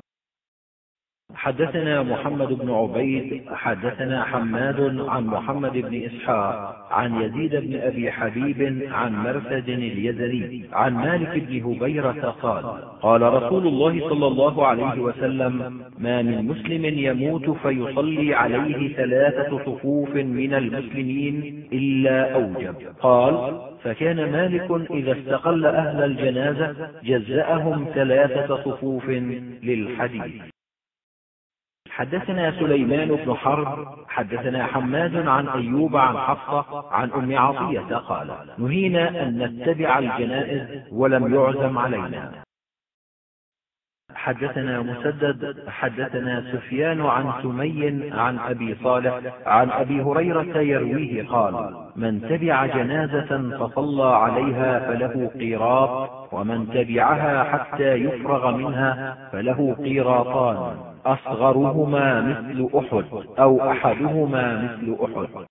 [SPEAKER 2] حدثنا محمد بن عبيد حدثنا حماد عن محمد بن إسحاق عن يزيد بن أبي حبيب عن مرثد اليزني عن مالك بن هبيرة قال قال رسول الله صلى الله عليه وسلم ما من مسلم يموت فيصلي عليه ثلاثة صفوف من المسلمين إلا أوجب. قال فكان مالك إذا استقل أهل الجنازة جزأهم ثلاثة صفوف للحديث. حدثنا سليمان بن حرب حدثنا حماد عن أيوب عن حفصة عن أم عطية قال نهينا أن نتبع الجنائز ولم يعزم علينا. حدثنا مسدد حدثنا سفيان عن سمي عن أبي صالح عن أبي هريرة يرويه قال من تبع جنازة فصلى عليها فله قيراط ومن تبعها حتى يفرغ منها فله قيراطان. أصغرهما مثل أحد أو أحدهما مثل أحد.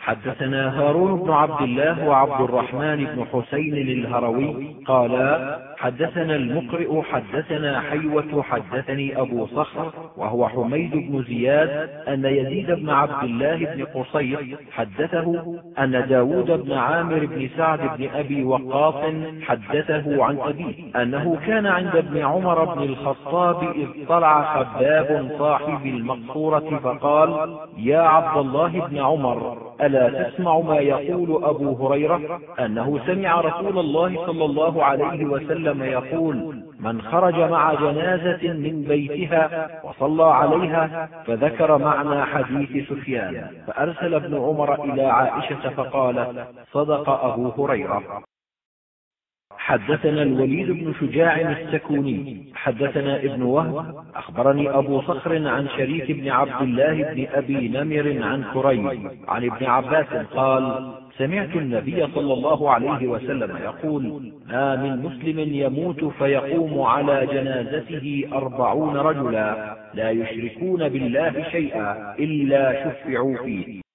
[SPEAKER 2] حدثنا هارون بن عبد الله وعبد الرحمن بن حسين الهروي قالا حدثنا المقرئ حدثنا حيوة حدثني أبو صخر وهو حميد بن زياد أن يزيد بن عبد الله بن قصير حدثه أن داود بن عامر بن سعد بن أبي وقاص حدثه عن أبيه أنه كان عند ابن عمر بن الخطاب إذ طلع خباب صاحب المقصورة فقال يا عبد الله بن عمر ألا تسمع ما يقول أبو هريرة؟ أنه سمع رسول الله صلى الله عليه وسلم يقول من خرج مع جنازة من بيتها وصلى عليها فذكر معنى حديث سفيان فأرسل ابن عمر إلى عائشة فقال صدق أبو هريرة. حدثنا الوليد بن شجاع السكوني. حدثنا ابن وهب. أخبرني أبو صخر عن شريك بن عبد الله بن أبي نمر عن كريم عن ابن عباس قال سمعت النبي صلى الله عليه وسلم يقول ما من مسلم يموت فيقوم على جنازته أربعون رجلا لا يشركون بالله شيئا إلا شفعوا فيه.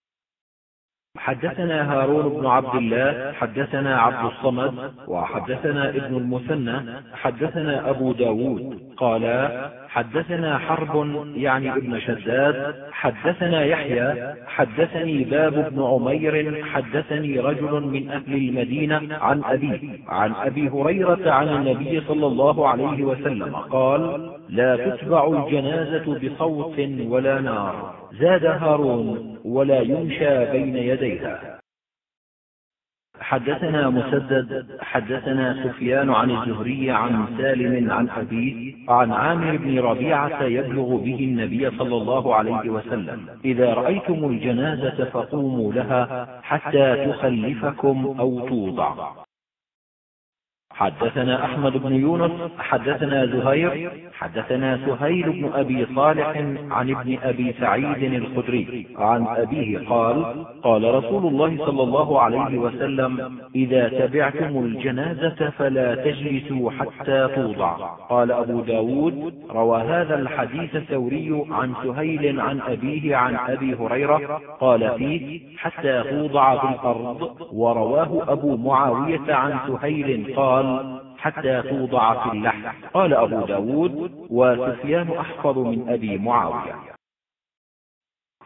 [SPEAKER 2] حدثنا هارون بن عبد الله حدثنا عبد الصمد وحدثنا ابن المثنى حدثنا أبو ب داود قال حدثنا حرب يعني ابن شداد حدثنا يحيى حدثني باب بن عمير حدثني رجل من أهل المدينة عن أبيه عن أبي هريرة عن النبي صلى الله عليه وسلم قال لا تتبع الجنازة بصوت ولا نار. زاد هارون ولا يمشى بين يديها. حدثنا مسدد حدثنا سفيان عن الزهري عن سالم عن أبيه عن عامر بن ربيعة يبلغ به النبي صلى الله عليه وسلم. إذا رأيتم الجنازة فقوموا لها حتى تخلفكم أو توضع. حدثنا أحمد بن يونس حدثنا زهير حدثنا سهيل بن أبي صالح عن ابن أبي سعيد الخدري عن أبيه قال قال رسول الله صلى الله عليه وسلم إذا تبعتم الجنازة فلا تجلسوا حتى توضع. قال أبو ب داود روى هذا الحديث الثوري عن سهيل عن أبيه عن أبي هريرة قال فيه حتى توضع في الأرض. ورواه أبو معاوية عن سهيل قال حتى توضع في اللحم. قال أبو ب داود وسفيان أحفظ من أبي معاوية.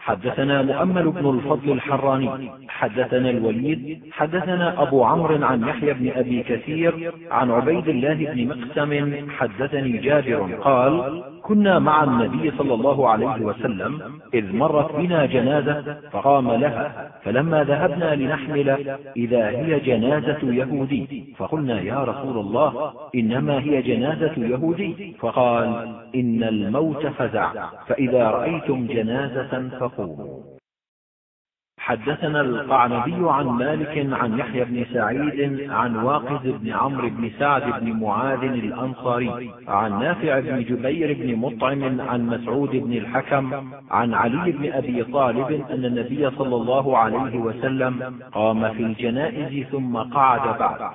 [SPEAKER 2] حدثنا مؤمل بن الفضل الحراني حدثنا الوليد حدثنا أبو عمرو عن يحيى بن أبي كثير عن عبيد الله بن مقسم حدثني جابر قال كنا مع النبي صلى الله عليه وسلم إذ مرت بنا جنازة فقام لها فلما ذهبنا لنحمل إذا هي جنازة يهودي فقلنا يا رسول الله إنما هي جنازة يهودي فقال إن الموت فزع فإذا رأيتم جنازة فقوموا حدثنا القعنبي عن مالك عن يحيى بن سعيد عن واقد بن عمرو بن سعد بن معاذ الأنصاري عن نافع بن جبير بن مطعم عن مسعود بن الحكم عن علي بن أبي طالب أن النبي صلى الله عليه وسلم قام في الجنائز ثم قعد بعد.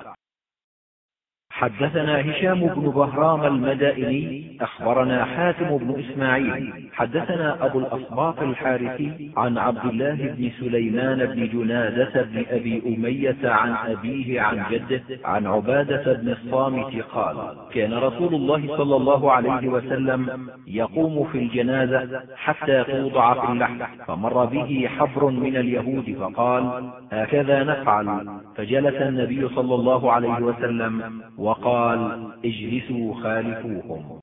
[SPEAKER 2] حدثنا هشام بن بهرام المدائني أخبرنا حاتم بن إسماعيل. حدثنا أبو الأصباط الحارثي عن عبد الله بن سليمان بن جنادة بن أبي أمية عن أبيه عن جده عن عبادة بن الصامت قال كان رسول الله صلى الله عليه وسلم يقوم في الجنازة حتى توضع في اللحم فمر به حبر من اليهود فقال هكذا نفعل. فجلس النبي صلى الله عليه وسلم وقال اجلسوا خالفوهم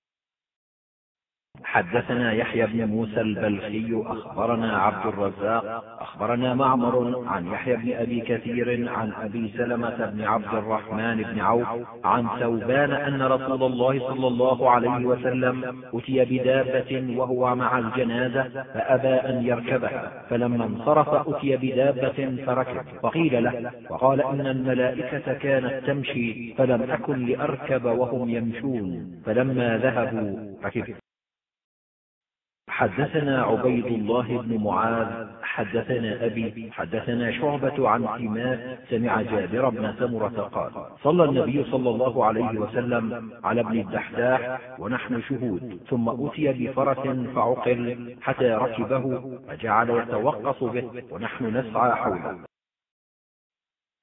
[SPEAKER 2] حدثنا يحيى بن موسى البلخي أخبرنا عبد الرزاق أخبرنا معمر عن يحيى بن أبي كثير عن أبي سلمة بن عبد الرحمن بن عوف عن ثوبان أن رسول الله صلى الله عليه وسلم أتي بدابة وهو مع الجنازة فأبى أن يركبها فلما انصرف أتي بدابة فركب فقيل له وقال إن الملائكة كانت تمشي فلم أكن لأركب وهم يمشون فلما ذهبوا ركبت حدثنا عبيد الله بن معاذ حدثنا أبي حدثنا شعبة عن سماء سمع جابر بن سمرة قال صلى النبي صلى الله عليه وسلم على ابن الدحداح ونحن شهود ثم أتي بفرس فعقل حتى ركبه فجعل يتوقص به ونحن نسعى حوله.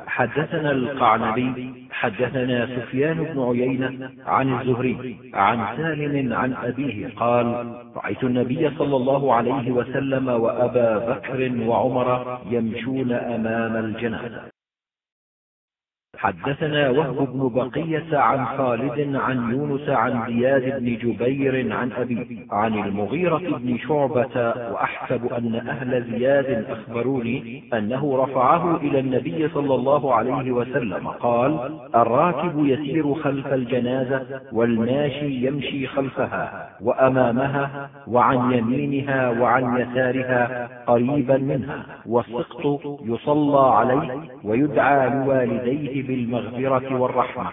[SPEAKER 2] حدثنا القعنبي حدثنا سفيان بن عيينة عن الزهري عن سالم عن أبيه قال رأيت النبي صلى الله عليه وسلم وأبا بكر وعمر يمشون أمام الجنازة. حدثنا وهب بن بقية عن خالد عن يونس عن زياد بن جبير عن أبي عن المغيرة بن شعبة وأحسب أن أهل زياد أخبروني أنه رفعه إلى النبي صلى الله عليه وسلم قال الراكب يسير خلف الجنازة والماشي يمشي خلفها وأمامها وعن يمينها وعن يسارها قريبا منها والسقط يصلى عليه ويدعى لوالديه بالمغفرة والرحمة.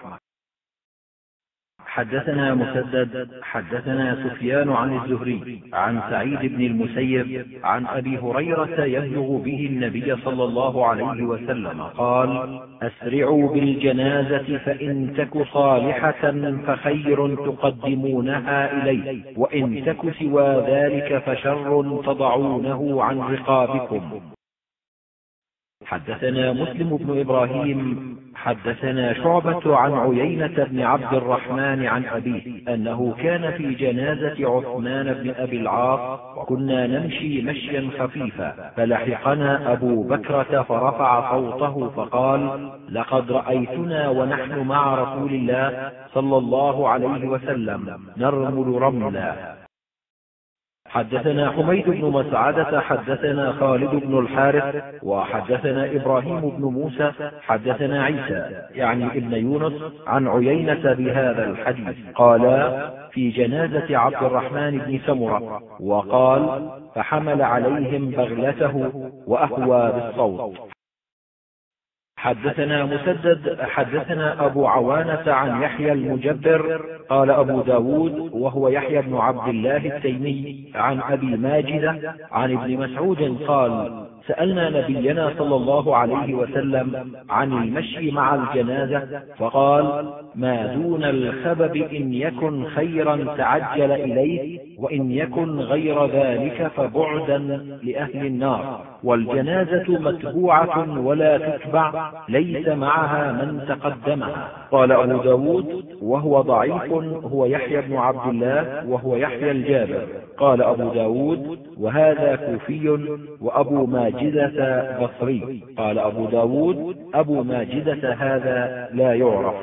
[SPEAKER 2] حدثنا مسدد حدثنا سفيان عن الزهري عن سعيد بن المسيب عن أبي هريرة يبلغ به النبي صلى الله عليه وسلم قال أسرعوا بالجنازة فإن تك صالحة فخير تقدمونها إليه وإن تك سوى ذلك فشر تضعونه عن رقابكم. حدثنا مسلم بن إبراهيم حدثنا شعبة عن عيينة بن عبد الرحمن عن أبيه أنه كان في جنازة عثمان بن أبي العاص وكنا نمشي مشيا خفيفا فلحقنا أبو بكرة فرفع صوته فقال لقد رأيتنا ونحن مع رسول الله صلى الله عليه وسلم نرمل رملا. حدثنا حميد بن مسعدة حدثنا خالد بن الحارث وحدثنا إبراهيم بن موسى حدثنا عيسى يعني ابن يونس عن عيينة بهذا الحديث. قالا في جنازة عبد الرحمن بن سمرة. وقال فحمل عليهم بغلته وأهوى بالصوت. حدثنا مسدد حدثنا أبو عوانة عن يحيى المجبر قال أبو ب داود وهو يحيى بن عبد الله التيمي عن أبي ماجدة عن ابن مسعود قال سألنا نبينا صلى الله عليه وسلم عن المشي مع الجنازة فقال ما دون الخبب إن يكن خيرا تعجل إليه وإن يكن غير ذلك فبعدا لأهل النار. والجنازة متبوعة ولا تتبع ليس معها من تقدمها. قال أبو ب داود وهو ضعيف هو يحيى بن عبد الله وهو يحيى الجابر. قال أبو ب داود وهذا كوفي وأبو ماجدة بصري. قال أبو داود أبو ماجدة هذا لا يعرف.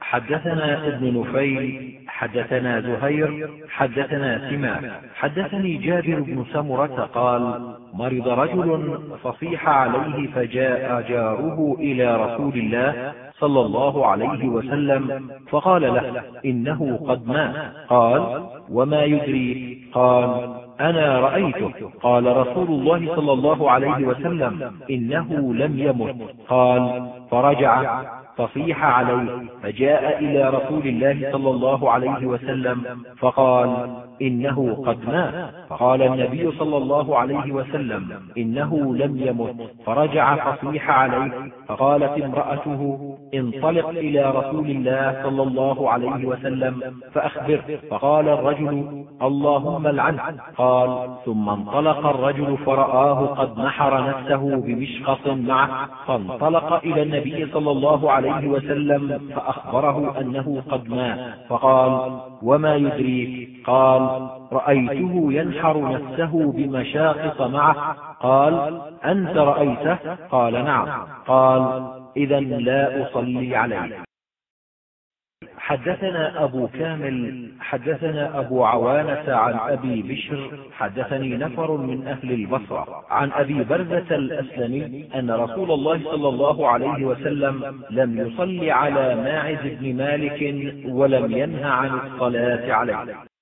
[SPEAKER 2] حدثنا ابن نفيل حدثنا زهير حدثنا سماك حدثني جابر بن سمرة قال مرض رجل فصيح عليه فجاء جاره إلى رسول الله صلى الله عليه وسلم فقال له إنه قد مات. قال وما يدري؟ قال أنا رأيته. قال رسول الله صلى الله عليه وسلم إنه لم يمت. قال فرجع. فصيح عليه فجاء إلى رسول الله صلى الله عليه وسلم فقال إنه قد مات. فقال النبي صلى الله عليه وسلم إنه لم يمت. فرجع فصيح عليه فقالت امرأته انطلق إلى رسول الله صلى الله عليه وسلم فأخبره فقال الرجل اللهم العنه قال ثم انطلق الرجل فرآه قد نحر نفسه بمشقص معه فانطلق إلى النبي صلى الله عليه وسلم فأخبره أنه قد مات. فقال وما يدريك؟ قال رأيته ينحر نفسه بمشاقص معه. قال أنت رأيته؟ قال نعم. قال إذا لا أصلي عليه حدثنا أبو كامل حدثنا أبو عوانة عن أبي بشر حدثني نفر من أهل البصرة عن أبي برزة الأسلمي أن رسول الله صلى الله عليه وسلم لم يصل على ماعز بن مالك ولم ينه عن الصلاة عليه.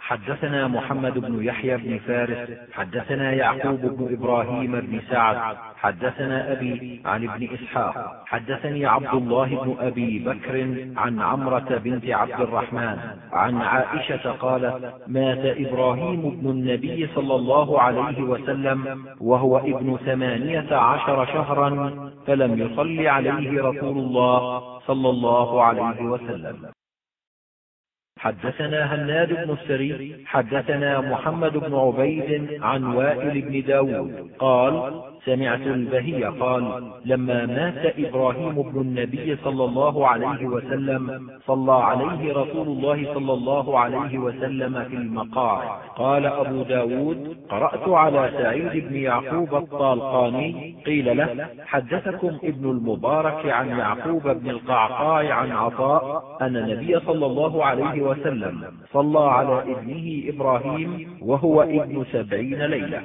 [SPEAKER 2] حدثنا محمد بن يحيى بن فارس حدثنا يعقوب بن إبراهيم بن سعد حدثنا أبي عن ابن إسحاق حدثني عبد الله بن أبي بكر عن عمرة بنت عبد الرحمن عن عائشة قالت مات إبراهيم بن النبي صلى الله عليه وسلم وهو ابن ثمانية عشر شهرا فلم يصل عليه رسول الله صلى الله عليه وسلم. حدثنا هناد بن السري حدثنا محمد بن عبيد عن وائل بن داود قال سمعت البهي قال لما مات إبراهيم بن النبي صلى الله عليه وسلم صلى عليه رسول الله صلى الله عليه وسلم في المقاعد قال أبو ب داود قرأت على سعيد بن يعقوب الطالقاني. قيل له حدثكم ابن المبارك عن يعقوب بن القعقاع عن عطاء أن النبي صلى الله عليه وسلم صلى على ابنه إبراهيم وهو ابن سبعين ليلة.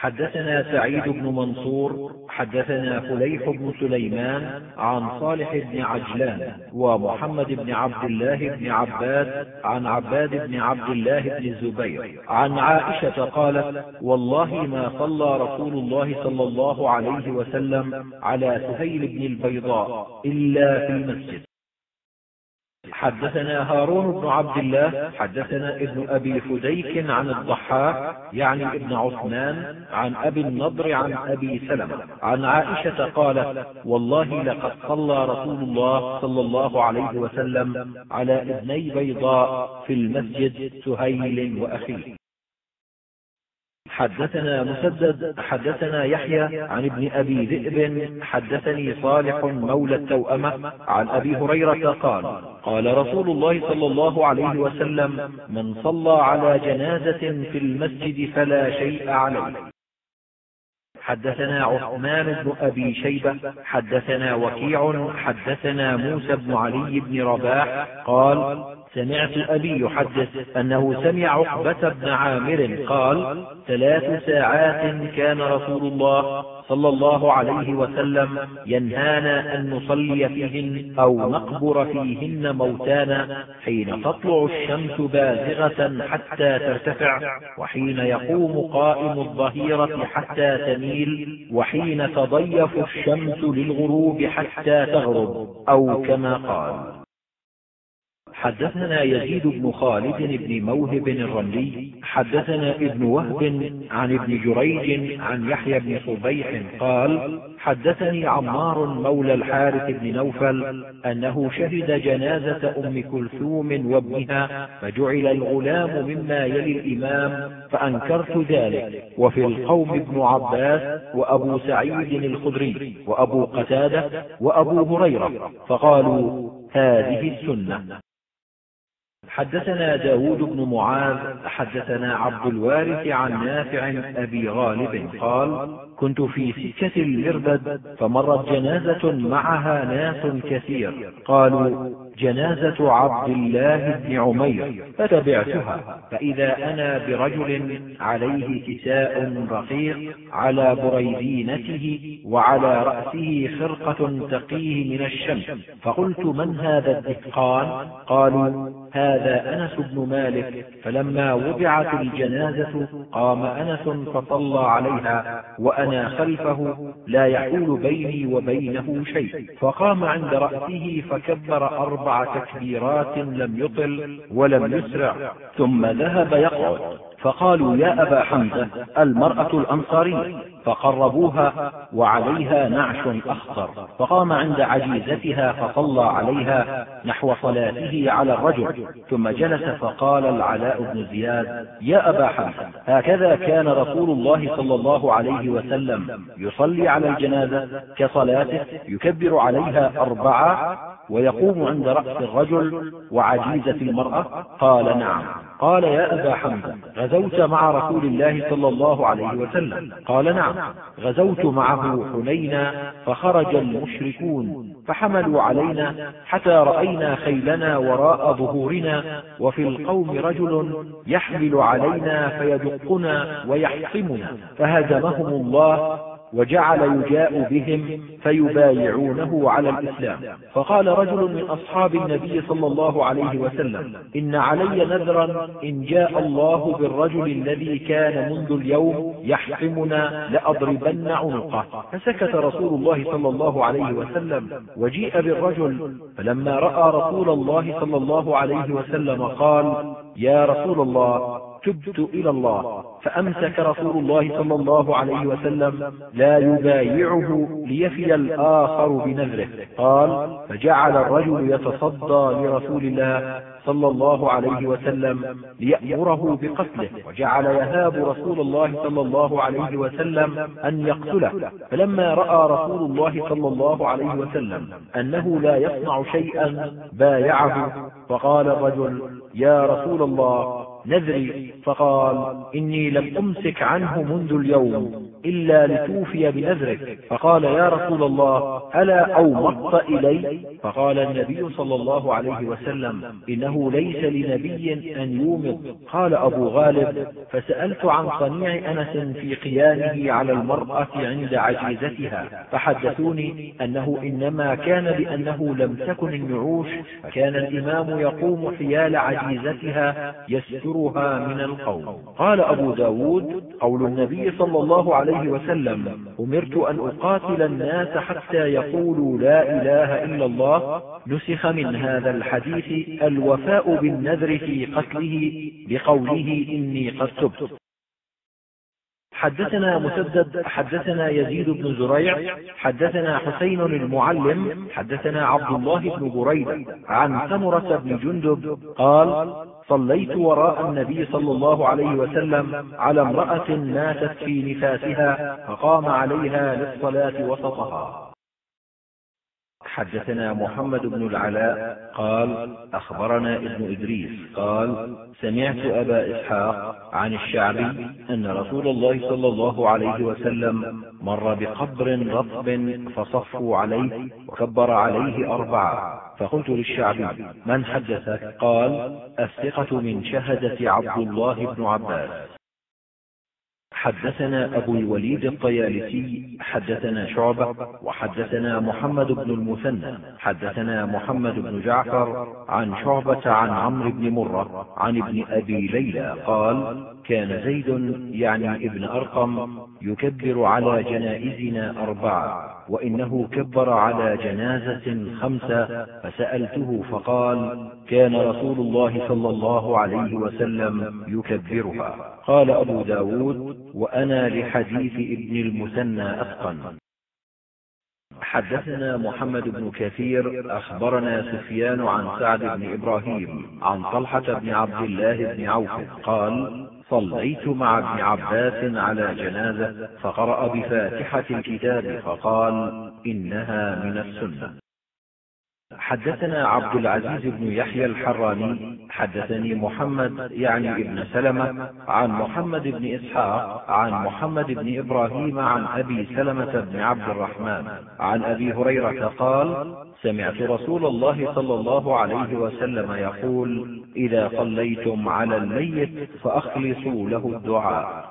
[SPEAKER 2] حدثنا سعيد بن منصور حدثنا فليح بن سليمان عن صالح بن عجلان ومحمد بن عبد الله بن عباد عن عباد بن عبد الله بن الزبير. عن عائشة قالت والله ما صلى رسول الله صلى الله عليه وسلم على سهيل بن البيضاء إلا في المسجد. حدثنا هارون بن عبد الله حدثنا ابن أبي فديك عن الضحاك يعني ابن عثمان عن أبي النضر عن أبي سلمة. عن عائشة قالت والله لقد صلى رسول الله صلى الله عليه وسلم على ابني بيضاء في المسجد سهيل وأخيه. حدثنا مسدد حدثنا يحيى عن ابن أبي ذئب حدثني صالح مولى التوأمة عن أبي هريرة قال قال رسول الله صلى الله عليه وسلم من صلى على جنازة في المسجد فلا شيء عليه. حدثنا عثمان بن أبي شيبة حدثنا وكيع حدثنا موسى بن علي بن رباح قال سمعت أبي يحدث أنه سمع عقبة بن عامر قال ثلاث ساعات كان رسول الله صلى الله عليه وسلم ينهانا أن نصلي فيهن أو نقبر فيهن موتانا حين تطلع الشمس بازغة حتى ترتفع وحين يقوم قائم الظهيرة حتى تميل وحين تضيف الشمس للغروب حتى تغرب أو كما قال. حدثنا يزيد بن خالد بن موهب الرملي حدثنا ابن وهب عن ابن جريج عن يحيى بن صبيح قال حدثني عمار مولى الحارث بن نوفل أنه شهد جنازة أم كلثوم وابنها فجعل الغلام مما يلي الإمام فأنكرت ذلك. وفي القوم ابن عباس وأبو سعيد الخدري وأبو قتادة وأبو هريرة فقالوا هذه السنة. حدثنا داود بن معاذ حدثنا عبد الوارث عن نافع أبي غالب قال كنت في سكة المربد فمرت جنازة معها ناس كثير. قالوا جنازة عبد الله بن عمير فتبعتها فإذا أنا برجل عليه كساء رقيق على بريدينته وعلى رأسه خرقة تقيه من الشمس. فقلت من هذا الدهقان قالوا هذا أنس بن مالك فلما وضعت الجنازة قام أنس فصلى عليها وأنا خلفه لا يحول بيني وبينه شيء. فقام عند رأسه فكبر أربع تكبيرات لم يطل ولم يسرع ثم ذهب يقعد. فقالوا يا أبا حمزة المرأة الأنصارية. فقربوها وعليها نعش أخضر. فقام عند عجيزتها فصلى عليها نحو صلاته على الرجل. ثم جلس فقال العلاء بن زياد يا أبا حمزة هكذا كان رسول الله صلى الله عليه وسلم يصلي على الجنازة كصلاته يكبر عليها أربعة ويقوم عند رأس الرجل وعجيزة المرأة قال نعم. قال يا أبا حمزة غزوت مع رسول الله صلى الله عليه وسلم. قال نعم. غزوت معه حنينا فخرج المشركون فحملوا علينا حتى رأينا خيلنا وراء ظهورنا وفي القوم رجل يحمل علينا فيدقنا ويحطمنا فهزمهم الله وجعل يجاء بهم فيبايعونه على الإسلام. فقال رجل من أصحاب النبي صلى الله عليه وسلم إن علي نذرا إن جاء الله بالرجل الذي كان منذ اليوم يحكمنا لأضربن عنقه. فسكت رسول الله صلى الله عليه وسلم وجيء بالرجل فلما رأى رسول الله صلى الله عليه وسلم قال يا رسول الله تبت إلى الله فأمسك رسول الله صلى الله عليه وسلم لا يبايعه ليفي الآخر بنذره. قال فجعل الرجل يتصدى لرسول الله صلى الله عليه وسلم ليأمره بقتله. وجعل يهاب رسول الله صلى الله عليه وسلم أن يقتله. فلما رأى رسول الله صلى الله عليه وسلم أنه لا يصنع شيئا بايعه. فقال الرجل يا رسول الله نذري فقال إني لم أمسك عنه منذ اليوم. إلا لتوفي بنذرك. فقال يا رسول الله ألا أومضت إلي؟ فقال النبي صلى الله عليه وسلم إنه ليس لنبي أن يومض. قال أبو غالب فسألت عن صنيع أنس في قيامه على المرأة عند عجيزتها فحدثوني أنه إنما كان لأنه لم تكن النعوش فكان الإمام يقوم حيال عجيزتها يسترها من القوم. قال أبو ب داود قول النبي صلى الله عليه عليه وسلم أمرت أن أقاتل الناس حتى يقولوا لا إله إلا الله نسخ من هذا الحديث الوفاء بالنذر في قتله بقوله إني قد تبت. حدثنا مسدد حدثنا يزيد بن زريع حدثنا حسين المعلم حدثنا عبد الله بن بريدة عن سمرة بن جندب قال صليت وراء النبي صلى الله عليه وسلم على امرأة ماتت في نفاسها فقام عليها للصلاة وسطها. حدثنا محمد بن العلاء قال أخبرنا ابن إدريس قال سمعت أبا إسحاق عن الشعبي أن رسول الله صلى الله عليه وسلم مر بقبر رطب فصفوا عليه وكبر عليه أربعة. فقلت للشعبي من حدثك؟ قال الثقة من شهدة عبد الله بن عباس. حدثنا أبو الوليد الطيالسي حدثنا شعبة وحدثنا محمد بن المثنى حدثنا محمد بن جعفر عن شعبة عن عمرو بن مرة عن ابن أبي ليلى قال كان زيد يعني ابن أرقم يكبر على جنائزنا أربعة وإنه كبر على جنازة خمسة فسألته فقال كان رسول الله صلى الله عليه وسلم يكبرها. قال أبو ب داود وأنا لحديث ابن المثنى أتقن. حدثنا محمد بن كثير أخبرنا سفيان عن سعد بن إبراهيم عن طلحة بن عبد الله بن عوف قال صليت مع ابن عباس على جنازة فقرأ بفاتحة الكتاب فقال إنها من السنة. حدثنا عبد العزيز بن يحيى الحراني حدثني محمد يعني ابن سلمة عن محمد بن إسحاق عن محمد بن إبراهيم عن أبي سلمة بن عبد الرحمن. عن أبي هريرة قال سمعت رسول الله صلى الله عليه وسلم يقول إذا صليتم على الميت فأخلصوا له الدعاء.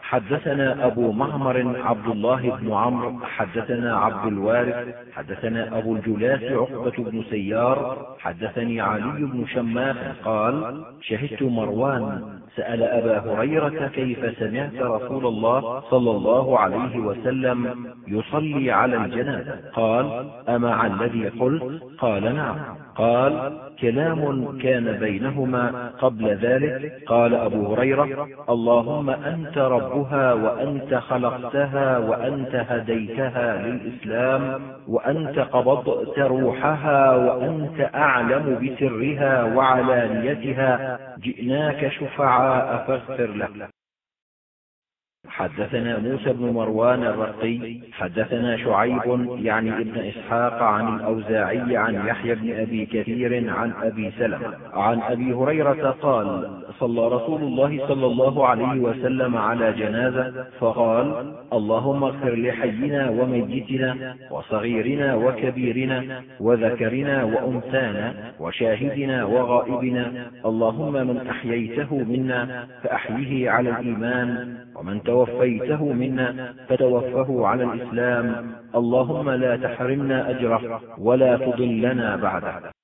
[SPEAKER 2] حدثنا أبو معمر عبد الله بن عمرو حدثنا عبد الوارث حدثنا أبو الجلاس عقبة بن سيار حدثني علي بن شماخ قال شهدت مروان سأل أبا هريرة كيف سمعت رسول الله صلى الله عليه وسلم يصلي على الجنازة؟ قال أمع الذي قلت؟ قال نعم. قال كلام كان بينهما قبل ذلك. قال أبو هريرة اللهم أنت ربها وأنت خلقتها وأنت هديتها للإسلام وأنت قبضت روحها وأنت أعلم بسرها وعلانيتها. جئناك شفعاء فاغفر له. حدثنا موسى بن مروان الرقي حدثنا شعيب يعني ابن إسحاق عن الأوزاعي عن يحيى بن أبي كثير عن أبي سلمة عن أبي هريرة قال صلى رسول الله صلى الله عليه وسلم على جنازة فقال اللهم اغفر لحينا وميتنا وصغيرنا وكبيرنا وذكرنا وأنثانا وشاهدنا وغائبنا اللهم من أحييته منا فأحيه على الإيمان ومن توفيته منا فتوفه على الإسلام. اللهم لا تحرمنا أجره ولا تضلنا بعده.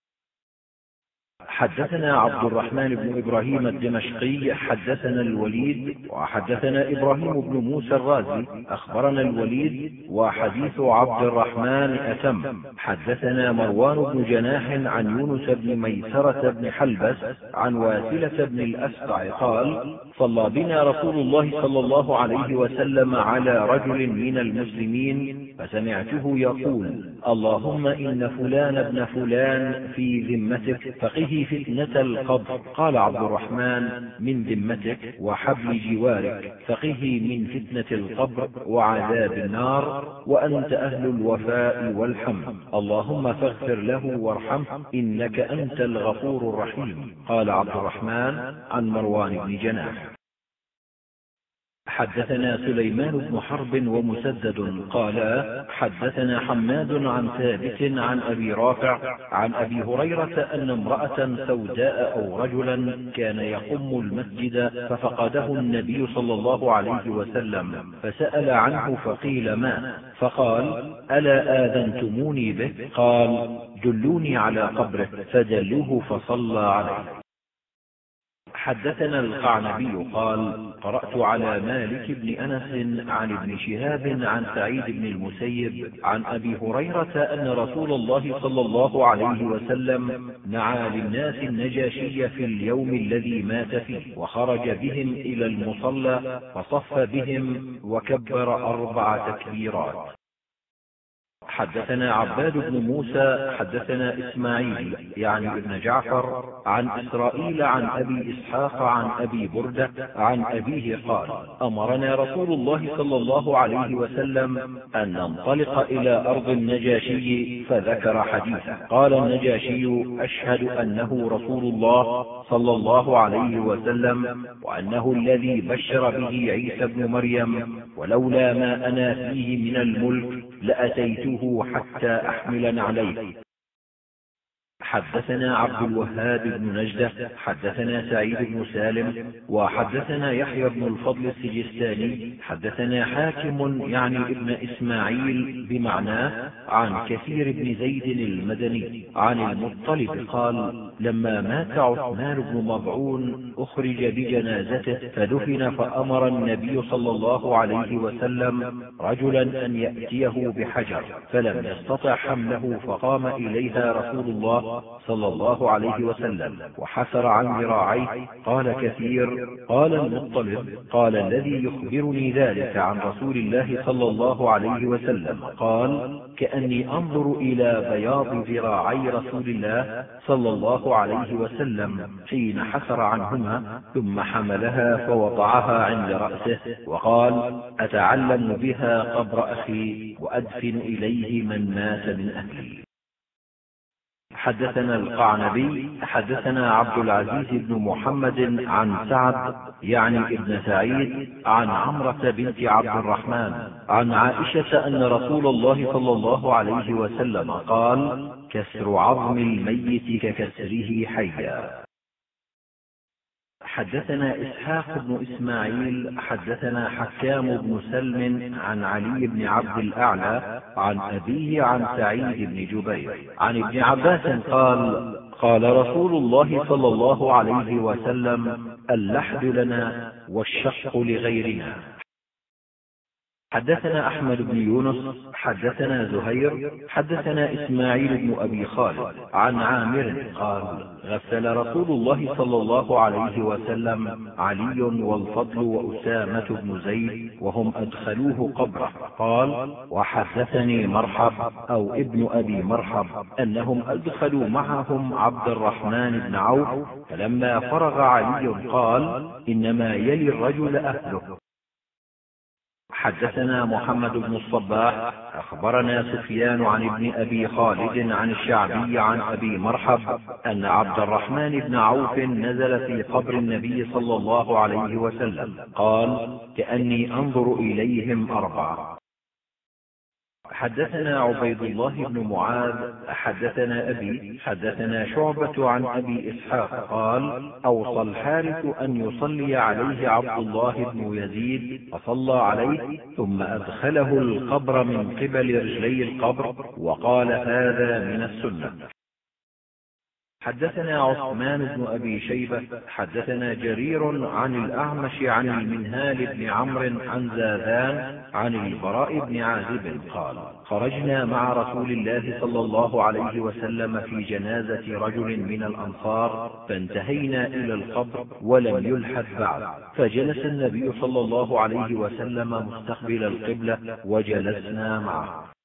[SPEAKER 2] حدثنا عبد الرحمن بن إبراهيم الدمشقي حدثنا الوليد وحدثنا إبراهيم بن موسى الرازي أخبرنا الوليد وحديث عبد الرحمن أتم. حدثنا مروان بن جناح عن يونس بن ميسرة بن حلبس عن واسلة بن الأسقع قال صلى بنا رسول الله صلى الله عليه وسلم على رجل من المسلمين فسمعته يقول اللهم إن فلان ابن فلان في ذمتك فقه فتنة القبر. قال عبد الرحمن من ذمتك وحبل جوارك فقه من فتنة القبر وعذاب النار وأنت أهل الوفاء والحمد. اللهم فاغفر له وارحمه إنك أنت الغفور الرحيم. قال عبد الرحمن عن مروان بن جناح. حدثنا سليمان بن حرب ومسدد قالا حدثنا حماد عن ثابت عن أبي رافع عن أبي هريرة أن امرأة سوداء أو رجلا كان يقم المسجد ففقده النبي صلى الله عليه وسلم فسأل عنه فقيل ما فقال ألا آذنتموني به؟ قال دلوني على قبره فدلوه فصلى عليه. حدثنا القعنبي قال قرأت على مالك بن أنس عن ابن شهاب عن سعيد بن المسيب عن أبي هريرة أن رسول الله صلى الله عليه وسلم نعى للناس النجاشي في اليوم الذي مات فيه وخرج بهم إلى المصلى فصف بهم وكبر أربع تكبيرات. حدثنا عباد بن موسى حدثنا إسماعيل يعني ابن جعفر عن إسرائيل عن أبي إسحاق عن أبي بردة عن أبيه قال أمرنا رسول الله صلى الله عليه وسلم أن ننطلق إلى أرض النجاشي فذكر حديثا. قال النجاشي أشهد أنه رسول الله صلى الله عليه وسلم وأنه الذي بشر به عيسى بن مريم ولولا ما أنا فيه من الملك لأتيته حتى أحمل عليه. حدثنا عبد الوهاب بن نجدة حدثنا سعيد بن سالم وحدثنا يحيى بن الفضل السجستاني حدثنا حاكم يعني ابن إسماعيل بمعناه عن كثير بن زيد المدني عن المطلب قال لما مات عثمان بن مضعون أخرج بجنازته فدفن فأمر النبي صلى الله عليه وسلم رجلا أن يأتيه بحجر فلم يستطع حمله فقام إليها رسول الله صلى الله عليه وسلم وحسر عن ذراعيه قال كثير قال المطلب قال الذي يخبرني ذلك عن رسول الله صلى الله عليه وسلم قال كأني أنظر إلى بياض ذراعي رسول الله صلى الله عليه وسلم حين حسر عنهما ثم حملها فوضعها عند رأسه وقال أتعلم بها قبر أخي وأدفن إليه من مات من أهلي حدثنا القعنبي حدثنا عبد العزيز بن محمد عن سعد يعني ابن سعيد عن عمرة بنت عبد الرحمن عن عائشة أن رسول الله صلى الله عليه وسلم قال كسر عظم الميت ككسره حيا. حدثنا إسحاق بن إسماعيل حدثنا حكام بن سلم عن علي بن عبد الأعلى عن أبيه عن سعيد بن جبير. عن ابن عباس قال قال رسول الله صلى الله عليه وسلم اللحد لنا والشق لغيرنا. حدثنا أحمد بن يونس حدثنا زهير حدثنا إسماعيل بن أبي خالد عن عامر قال غسل رسول الله صلى الله عليه وسلم علي والفضل وأسامة بن زيد وهم أدخلوه قبره. قال وحدثني مرحب أو ابن أبي مرحب أنهم أدخلوا معهم عبد الرحمن بن عوف فلما فرغ علي قال إنما يلي الرجل أهله. حدثنا محمد بن الصباح أخبرنا سفيان عن ابن أبي خالد عن الشعبي عن أبي مرحب أن عبد الرحمن بن عوف نزل في قبر النبي صلى الله عليه وسلم قال كأني أنظر إليهم أربعة. حدثنا عبيد الله بن معاذ حدثنا أبي حدثنا شعبة عن أبي إسحاق قال أوصى الحارث أن يصلي عليه عبد الله بن يزيد فصلى عليه ثم أدخله القبر من قبل رجلي القبر وقال هذا من السنة. حدثنا عثمان بن أبي شيبة حدثنا جرير عن الأعمش عن المنهال بن عمرو عن زاذان عن البراء بن عازب قال خرجنا مع رسول الله صلى الله عليه وسلم في جنازة رجل من الأنصار فانتهينا إلى القبر ولم يلحد بعد. فجلس النبي صلى الله عليه وسلم مستقبل القبلة وجلسنا معه.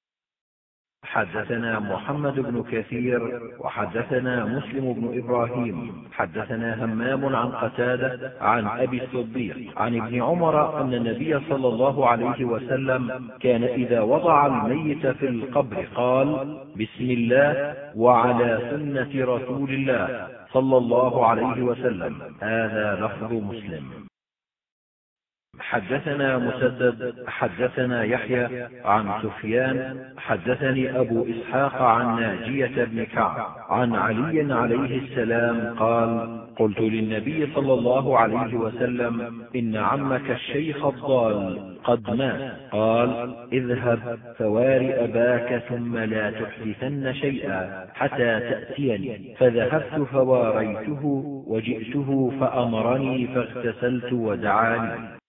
[SPEAKER 2] حدثنا محمد بن كثير وحدثنا مسلم بن إبراهيم. حدثنا همام عن قتادة عن أبي الصديق عن ابن عمر أن النبي صلى الله عليه وسلم كان إذا وضع الميت في القبر قال بسم الله وعلى سنة رسول الله صلى الله عليه وسلم. هذا لفظ مسلم. حدثنا مسدد حدثنا يحيى عن سفيان حدثني أبو إسحاق عن ناجية بن كعب عن علي عليه السلام قال قلت للنبي صلى الله عليه وسلم إن عمك الشيخ الضال قد مات. قال اذهب فوار أباك ثم لا تحدثن شيئا حتى تأتيني. فذهبت فواريته وجئته فأمرني فاغتسلت ودعاني.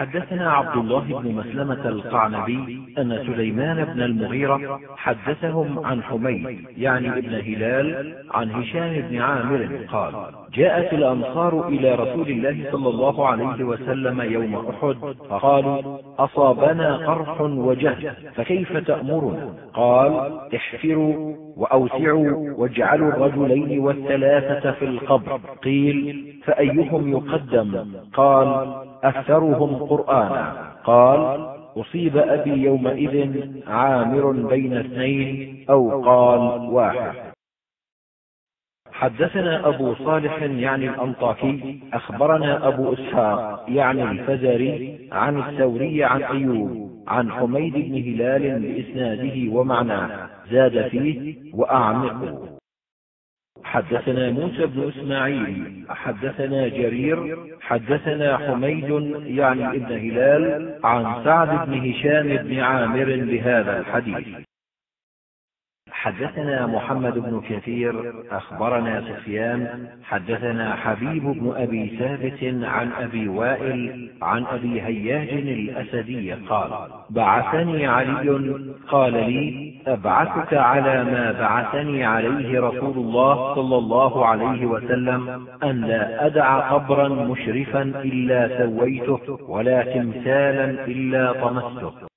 [SPEAKER 2] حدثنا عبد الله بن مسلمة القعنبي أن سليمان بن المغيرة حدثهم عن حميد يعني ابن هلال عن هشام بن عامر قال جاءت الأنصار إلى رسول الله صلى الله عليه وسلم يوم أحد فقالوا أصابنا قرح وجهد فكيف تأمرنا؟ قال احفروا وأوسعوا واجعلوا الرجلين والثلاثة في القبر. قيل فأيهم يقدم؟ قال أكثرهم قرآنا. قال أصيب أبي يومئذ عامر بين اثنين أو قال واحد. حدثنا أبو صالح يعني الأنطاكي أخبرنا أبو إسحاق يعني الفزري عن الثوري عن أيوب عن حميد بن هلال بإسناده ومعناه. زاد فيه وأعمقه. حدثنا موسى بن إسماعيل حدثنا جرير حدثنا حميد يعني ابن هلال عن سعد بن هشام بن عامر بهذا الحديث. حدثنا محمد بن كثير أخبرنا سفيان حدثنا حبيب بن أبي ثابت عن أبي وائل عن أبي هياج الأسدي قال بعثني علي قال لي أبعثك على ما بعثني عليه رسول الله صلى الله عليه وسلم أن لا أدع قبرا مشرفا إلا سويته ولا تمثالا إلا طمسته.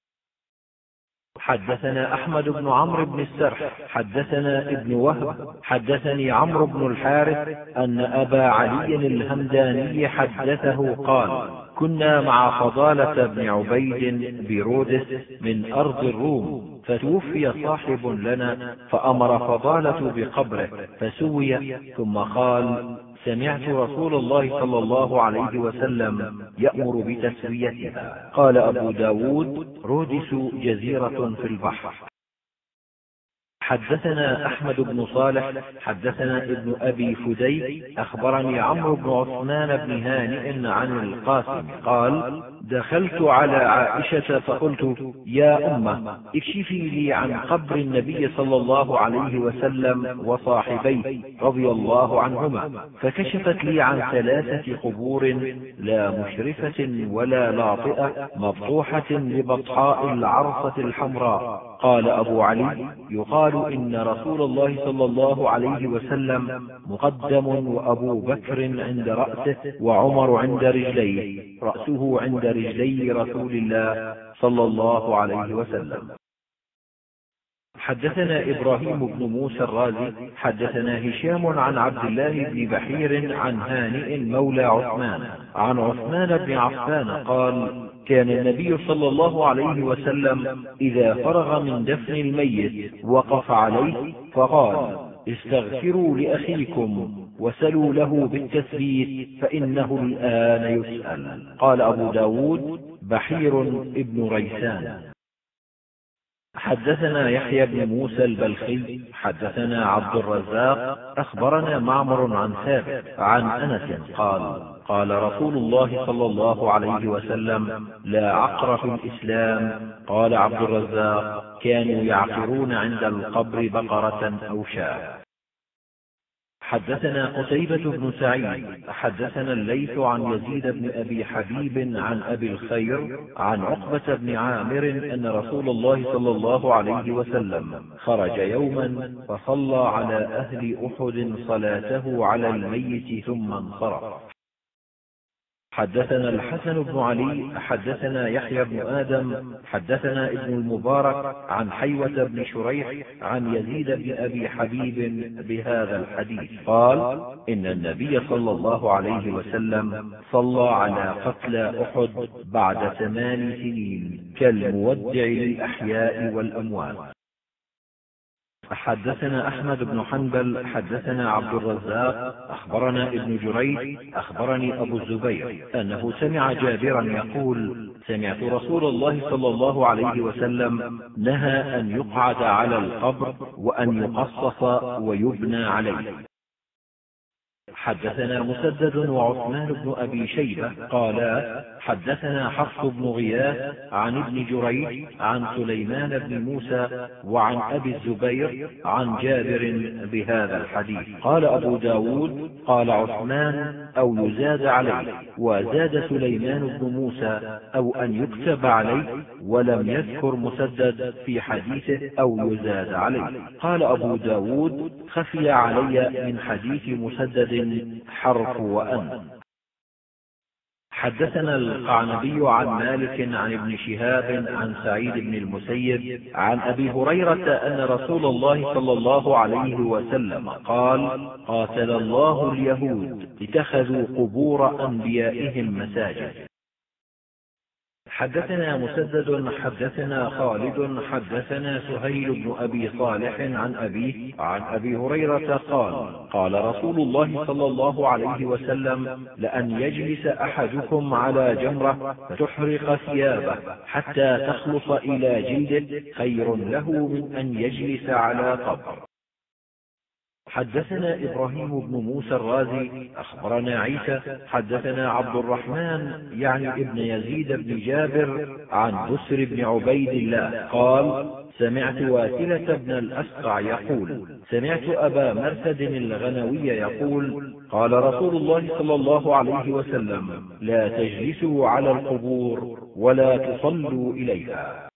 [SPEAKER 2] حدثنا أحمد بن عمرو بن السرح حدثنا ابن وهب حدثني عمرو بن الحارث أن أبا علي الهمداني حدثه قال كنا مع فضالة بن عبيد برودس من أرض الروم فتوفي صاحب لنا فأمر فضالة بقبره فسوي ثم قال سمعت رسول الله صلى الله عليه وسلم يأمر بتسويتها. قال أبو ب داود رودس جزيرة في البحر. حدثنا أحمد بن صالح حدثنا ابن أبي فدي أخبرني عمرو بن عثمان بن هانئ عن القاسم. قال دخلت على عائشة فقلت يا أمة اكشفي لي عن قبر النبي صلى الله عليه وسلم وصاحبيه رضي الله عنهما. فكشفت لي عن ثلاثة قبور لا مشرفة ولا لاطئة مبطوحة لبطحاء العرصة الحمراء. قال أبو علي يقال إن رسول الله صلى الله عليه وسلم مقدم وأبو بكر عند رأسه وعمر عند رجليه رأسه عند رجلي رسول الله صلى الله عليه وسلم. حدثنا إبراهيم بن موسى الرازي حدثنا هشام عن عبد الله بن بحير عن هانئ مولى عثمان عن عثمان بن عفان قال كان النبي صلى الله عليه وسلم إذا فرغ من دفن الميت وقف عليه فقال استغفروا لأخيكم وسلوا له بالتثبيت فإنه الآن يسأل. قال أبو ب داود بحير ابن ريسان حدثنا يحيى بن موسى البلخي حدثنا عبد الرزاق أخبرنا معمر عن ثابت عن أنس قال قال رسول الله صلى الله عليه وسلم لا عقر في الإسلام. قال عبد الرزاق كانوا يعقرون عند القبر بقرة أو شاة. حدثنا قتيبة بن سعيد حدثنا الليث عن يزيد بن أبي حبيب عن أبي الخير عن عقبة بن عامر أن رسول الله صلى الله عليه وسلم خرج يوما فصلى على أهل أحد صلاته على الميت ثم انصرف. حدثنا الحسن بن علي حدثنا يحيى بن آدم حدثنا ابن المبارك عن حيوة بن شريح عن يزيد بن أبي حبيب بهذا الحديث. قال إن النبي صلى الله عليه وسلم صلى على قتلى أحد بعد ثمان سنين كالمودع للأحياء والأموات. حدثنا أحمد بن حنبل حدثنا عبد الرزاق أخبرنا ابن جريج أخبرني أبو الزبير أنه سمع جابرا يقول سمعت رسول الله صلى الله عليه وسلم نهى أن يقعد على القبر وأن يقصص ويبنى عليه. حدثنا مسدد وعثمان بن أبي شيبة قالا حدثنا حفص بن غياث عن ابن جريج عن سليمان بن موسى وعن أبي الزبير عن جابر بهذا الحديث. قال أبو ب داود قال عثمان أو يزاد عليه وزاد سليمان بن موسى أو أن يكتب عليه ولم يذكر مسدد في حديثه أو يزاد عليه. قال أبو ب داود خفي علي من حديث مسدد حرف وأن. حدثنا القعنبي عن مالك عن ابن شهاب عن سعيد بن المسيب عن أبي هريرة أن رسول الله صلى الله عليه وسلم قال قاتل الله اليهود اتخذوا قبور أنبيائهم مساجد. حدثنا مسدد حدثنا خالد حدثنا سهيل بن أبي صالح عن أبيه عن أبي هريرة قال قال رسول الله صلى الله عليه وسلم لأن يجلس أحدكم على جمرة فتحرق ثيابه حتى تخلص إلى جلده خير له من أن يجلس على قبر. حدثنا إبراهيم بن موسى الرازي أخبرنا عيسى حدثنا عبد الرحمن يعني ابن يزيد بن جابر عن بسر بن عبيد الله قال سمعت واسلة بن الأسقع يقول سمعت أبا مرثد الغنوي يقول قال رسول الله صلى الله عليه وسلم لا تجلسوا على القبور ولا تصلوا إليها.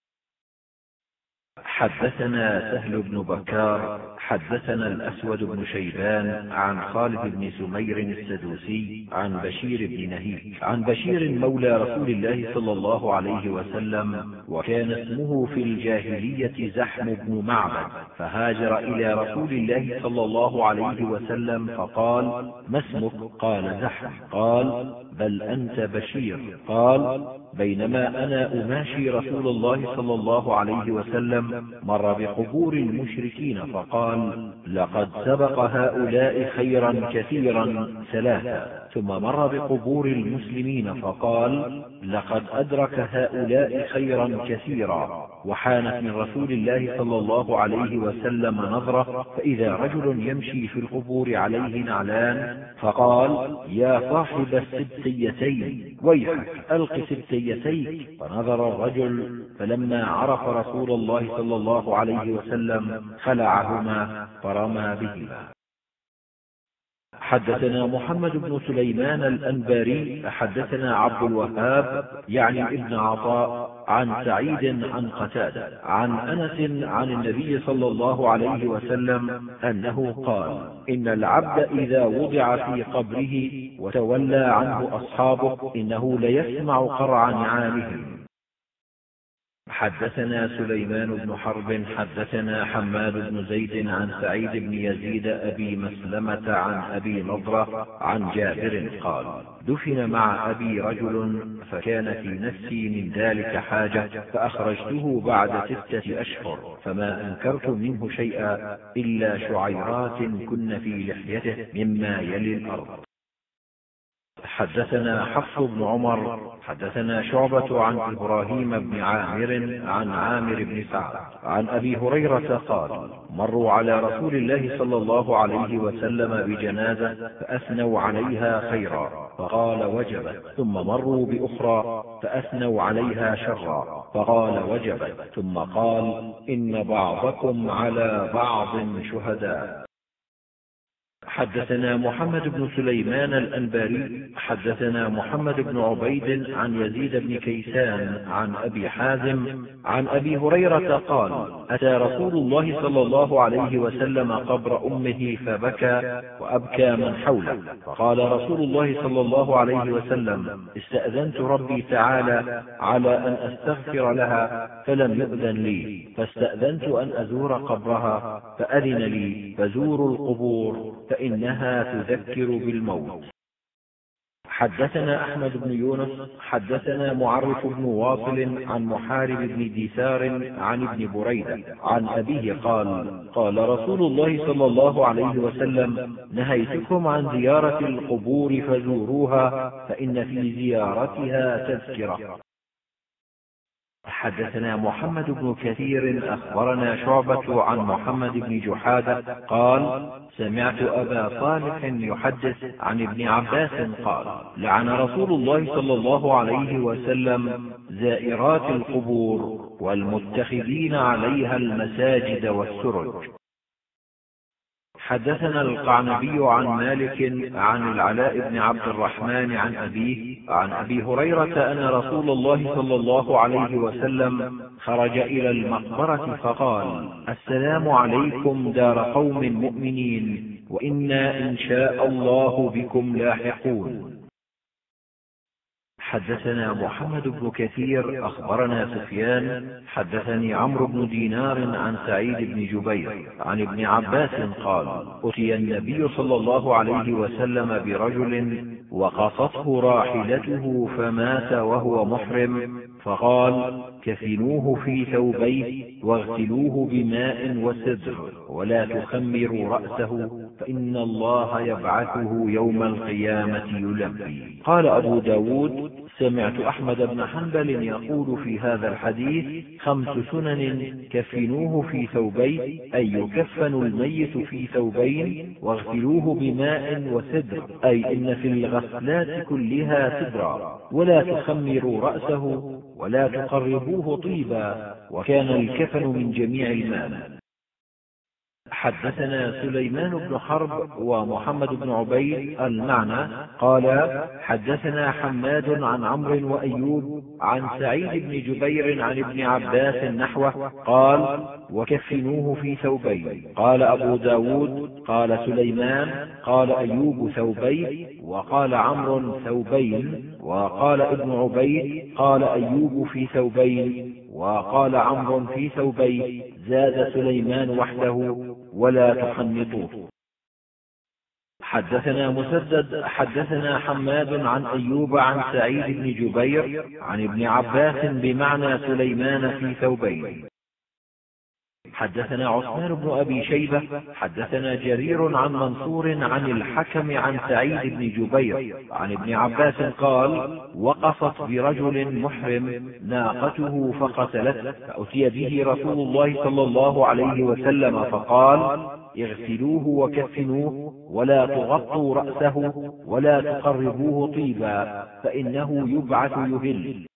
[SPEAKER 2] حدثنا سهل بن بكار حدثنا الأسود بن شيبان عن خالد بن سمير السدوسي عن بشير بن نهيك. عن بشير مولى رسول الله صلى الله عليه وسلم وكان اسمه في الجاهلية زحم بن معبد. فهاجر إلى رسول الله صلى الله عليه وسلم فقال ما اسمك؟ قال زحم. قال بل أنت بشير. قال بينما أنا أماشي رسول الله صلى الله عليه وسلم مر بقبور المشركين. فقال لقد سبق هؤلاء خيرا كثيرا ثلاثا. ثم مر بقبور المسلمين فقال لقد أدرك هؤلاء خيرا كثيرا. وحانت من رسول الله صلى الله عليه وسلم نظرة فإذا رجل يمشي في القبور عليه نعلان فقال يا صاحب السبتيتين ويحك ألق سبتيتيك. فنظر الرجل فلما عرف رسول الله صلى الله عليه وسلم خلعهما فرمى بهما. حدثنا محمد بن سليمان الأنباري حدثنا عبد الوهاب يعني ابن عطاء عن سعيد عن قتادة عن أنس عن النبي صلى الله عليه وسلم أنه قال إن العبد إذا وضع في قبره وتولى عنه أصحابه إنه ليسمع قرع نعالهم حدثنا سليمان بن حرب حدثنا حماد بن زيد عن سعيد بن يزيد أبي مسلمة عن أبي نضرة عن جابر قال دفن مع أبي رجل فكان في نفسي من ذلك حاجة فأخرجته بعد ستة أشهر فما أنكرت منه شيئا إلا شعيرات كن في لحيته مما يلي الأرض. حدثنا حفص بن عمر حدثنا شعبة عن إبراهيم بن عامر عن عامر بن سعد عن أبي هريرة قال مروا على رسول الله صلى الله عليه وسلم بجنازة فأثنوا عليها خيرا فقال وجبت ثم مروا بأخرى فأثنوا عليها شرا فقال وجبت ثم قال إن بعضكم على بعض شهداء. حدثنا محمد بن سليمان الأنباري حدثنا محمد بن عبيد عن يزيد بن كيسان عن أبي حازم عن أبي هريرة قال أتى رسول الله صلى الله عليه وسلم قبر أمه فبكى وأبكى من حوله. فقال رسول الله صلى الله عليه وسلم استأذنت ربي تعالى على أن أستغفر لها فلم يؤذن لي. فاستأذنت أن أزور قبرها فأذن لي فزوروا القبور. فإنها تذكر بالموت. حدثنا أحمد بن يونس حدثنا معرف بن واصل عن محارب بن ديسار عن ابن بريدة عن أبيه قال قال رسول الله صلى الله عليه وسلم نهيتكم عن زيارة القبور فزوروها فإن في زيارتها تذكرة. حدثنا محمد بن كثير أخبرنا شعبة عن محمد بن جحادة قال سمعت أبا صالح يحدث عن ابن عباس قال لعن رسول الله صلى الله عليه وسلم زائرات القبور والمتخذين عليها المساجد والسرج. حدثنا القعنبي عن مالك عن العلاء بن عبد الرحمن عن أبيه عن أبي هريرة أن رسول الله صلى الله عليه وسلم خرج إلى المقبرة فقال السلام عليكم دار قوم مؤمنين وإنا إن شاء الله بكم لاحقون. حدثنا محمد بن كثير أخبرنا سفيان حدثني عمرو بن دينار عن سعيد بن جبير عن ابن عباس قال أتي النبي صلى الله عليه وسلم برجل وقصته راحلته فمات وهو محرم. فقال كفنوه في ثوبيه واغسلوه بماء وسدر ولا تخمروا رأسه فإن الله يبعثه يوم القيامة يلبي. قال أبو ب داود سمعت أحمد بن حنبل يقول في هذا الحديث خمس سنن كفنوه في ثوبين أي يكفن الميت في ثوبين واغسلوه بماء وسدر أي إن في الغسلات كلها سدرا ولا تخمروا رأسه ولا تقربوه طيبا وكان الكفن من جميع المال حدثنا سليمان بن حرب ومحمد بن عبيد المعنى. قال حدثنا حماد عن عمرو وأيوب عن سعيد بن جبير عن ابن عباس نحوه قال وكفنوه في ثوبين. قال أبو ب داود قال سليمان قال أيوب ثوبين. وقال عمرو ثوبين وقال ابن عبيد قال أيوب في ثوبين وقال عمرو في ثوبين. زاد سليمان وحده. ولا تحنطوه حدثنا مسدد حدثنا حماد عن أيوب عن سعيد بن جبير عن ابن عباس بمعنى سليمان في ثوبين. حدثنا عثمان بن أبي شيبة حدثنا جرير عن منصور عن الحكم عن سعيد بن جبير عن ابن عباس قال وقصت برجل محرم ناقته فقتلته فأتي به رسول الله صلى الله عليه وسلم فقال اغسلوه وكفنوه ولا تغطوا رأسه ولا تقربوه طيبا فإنه يبعث يهل.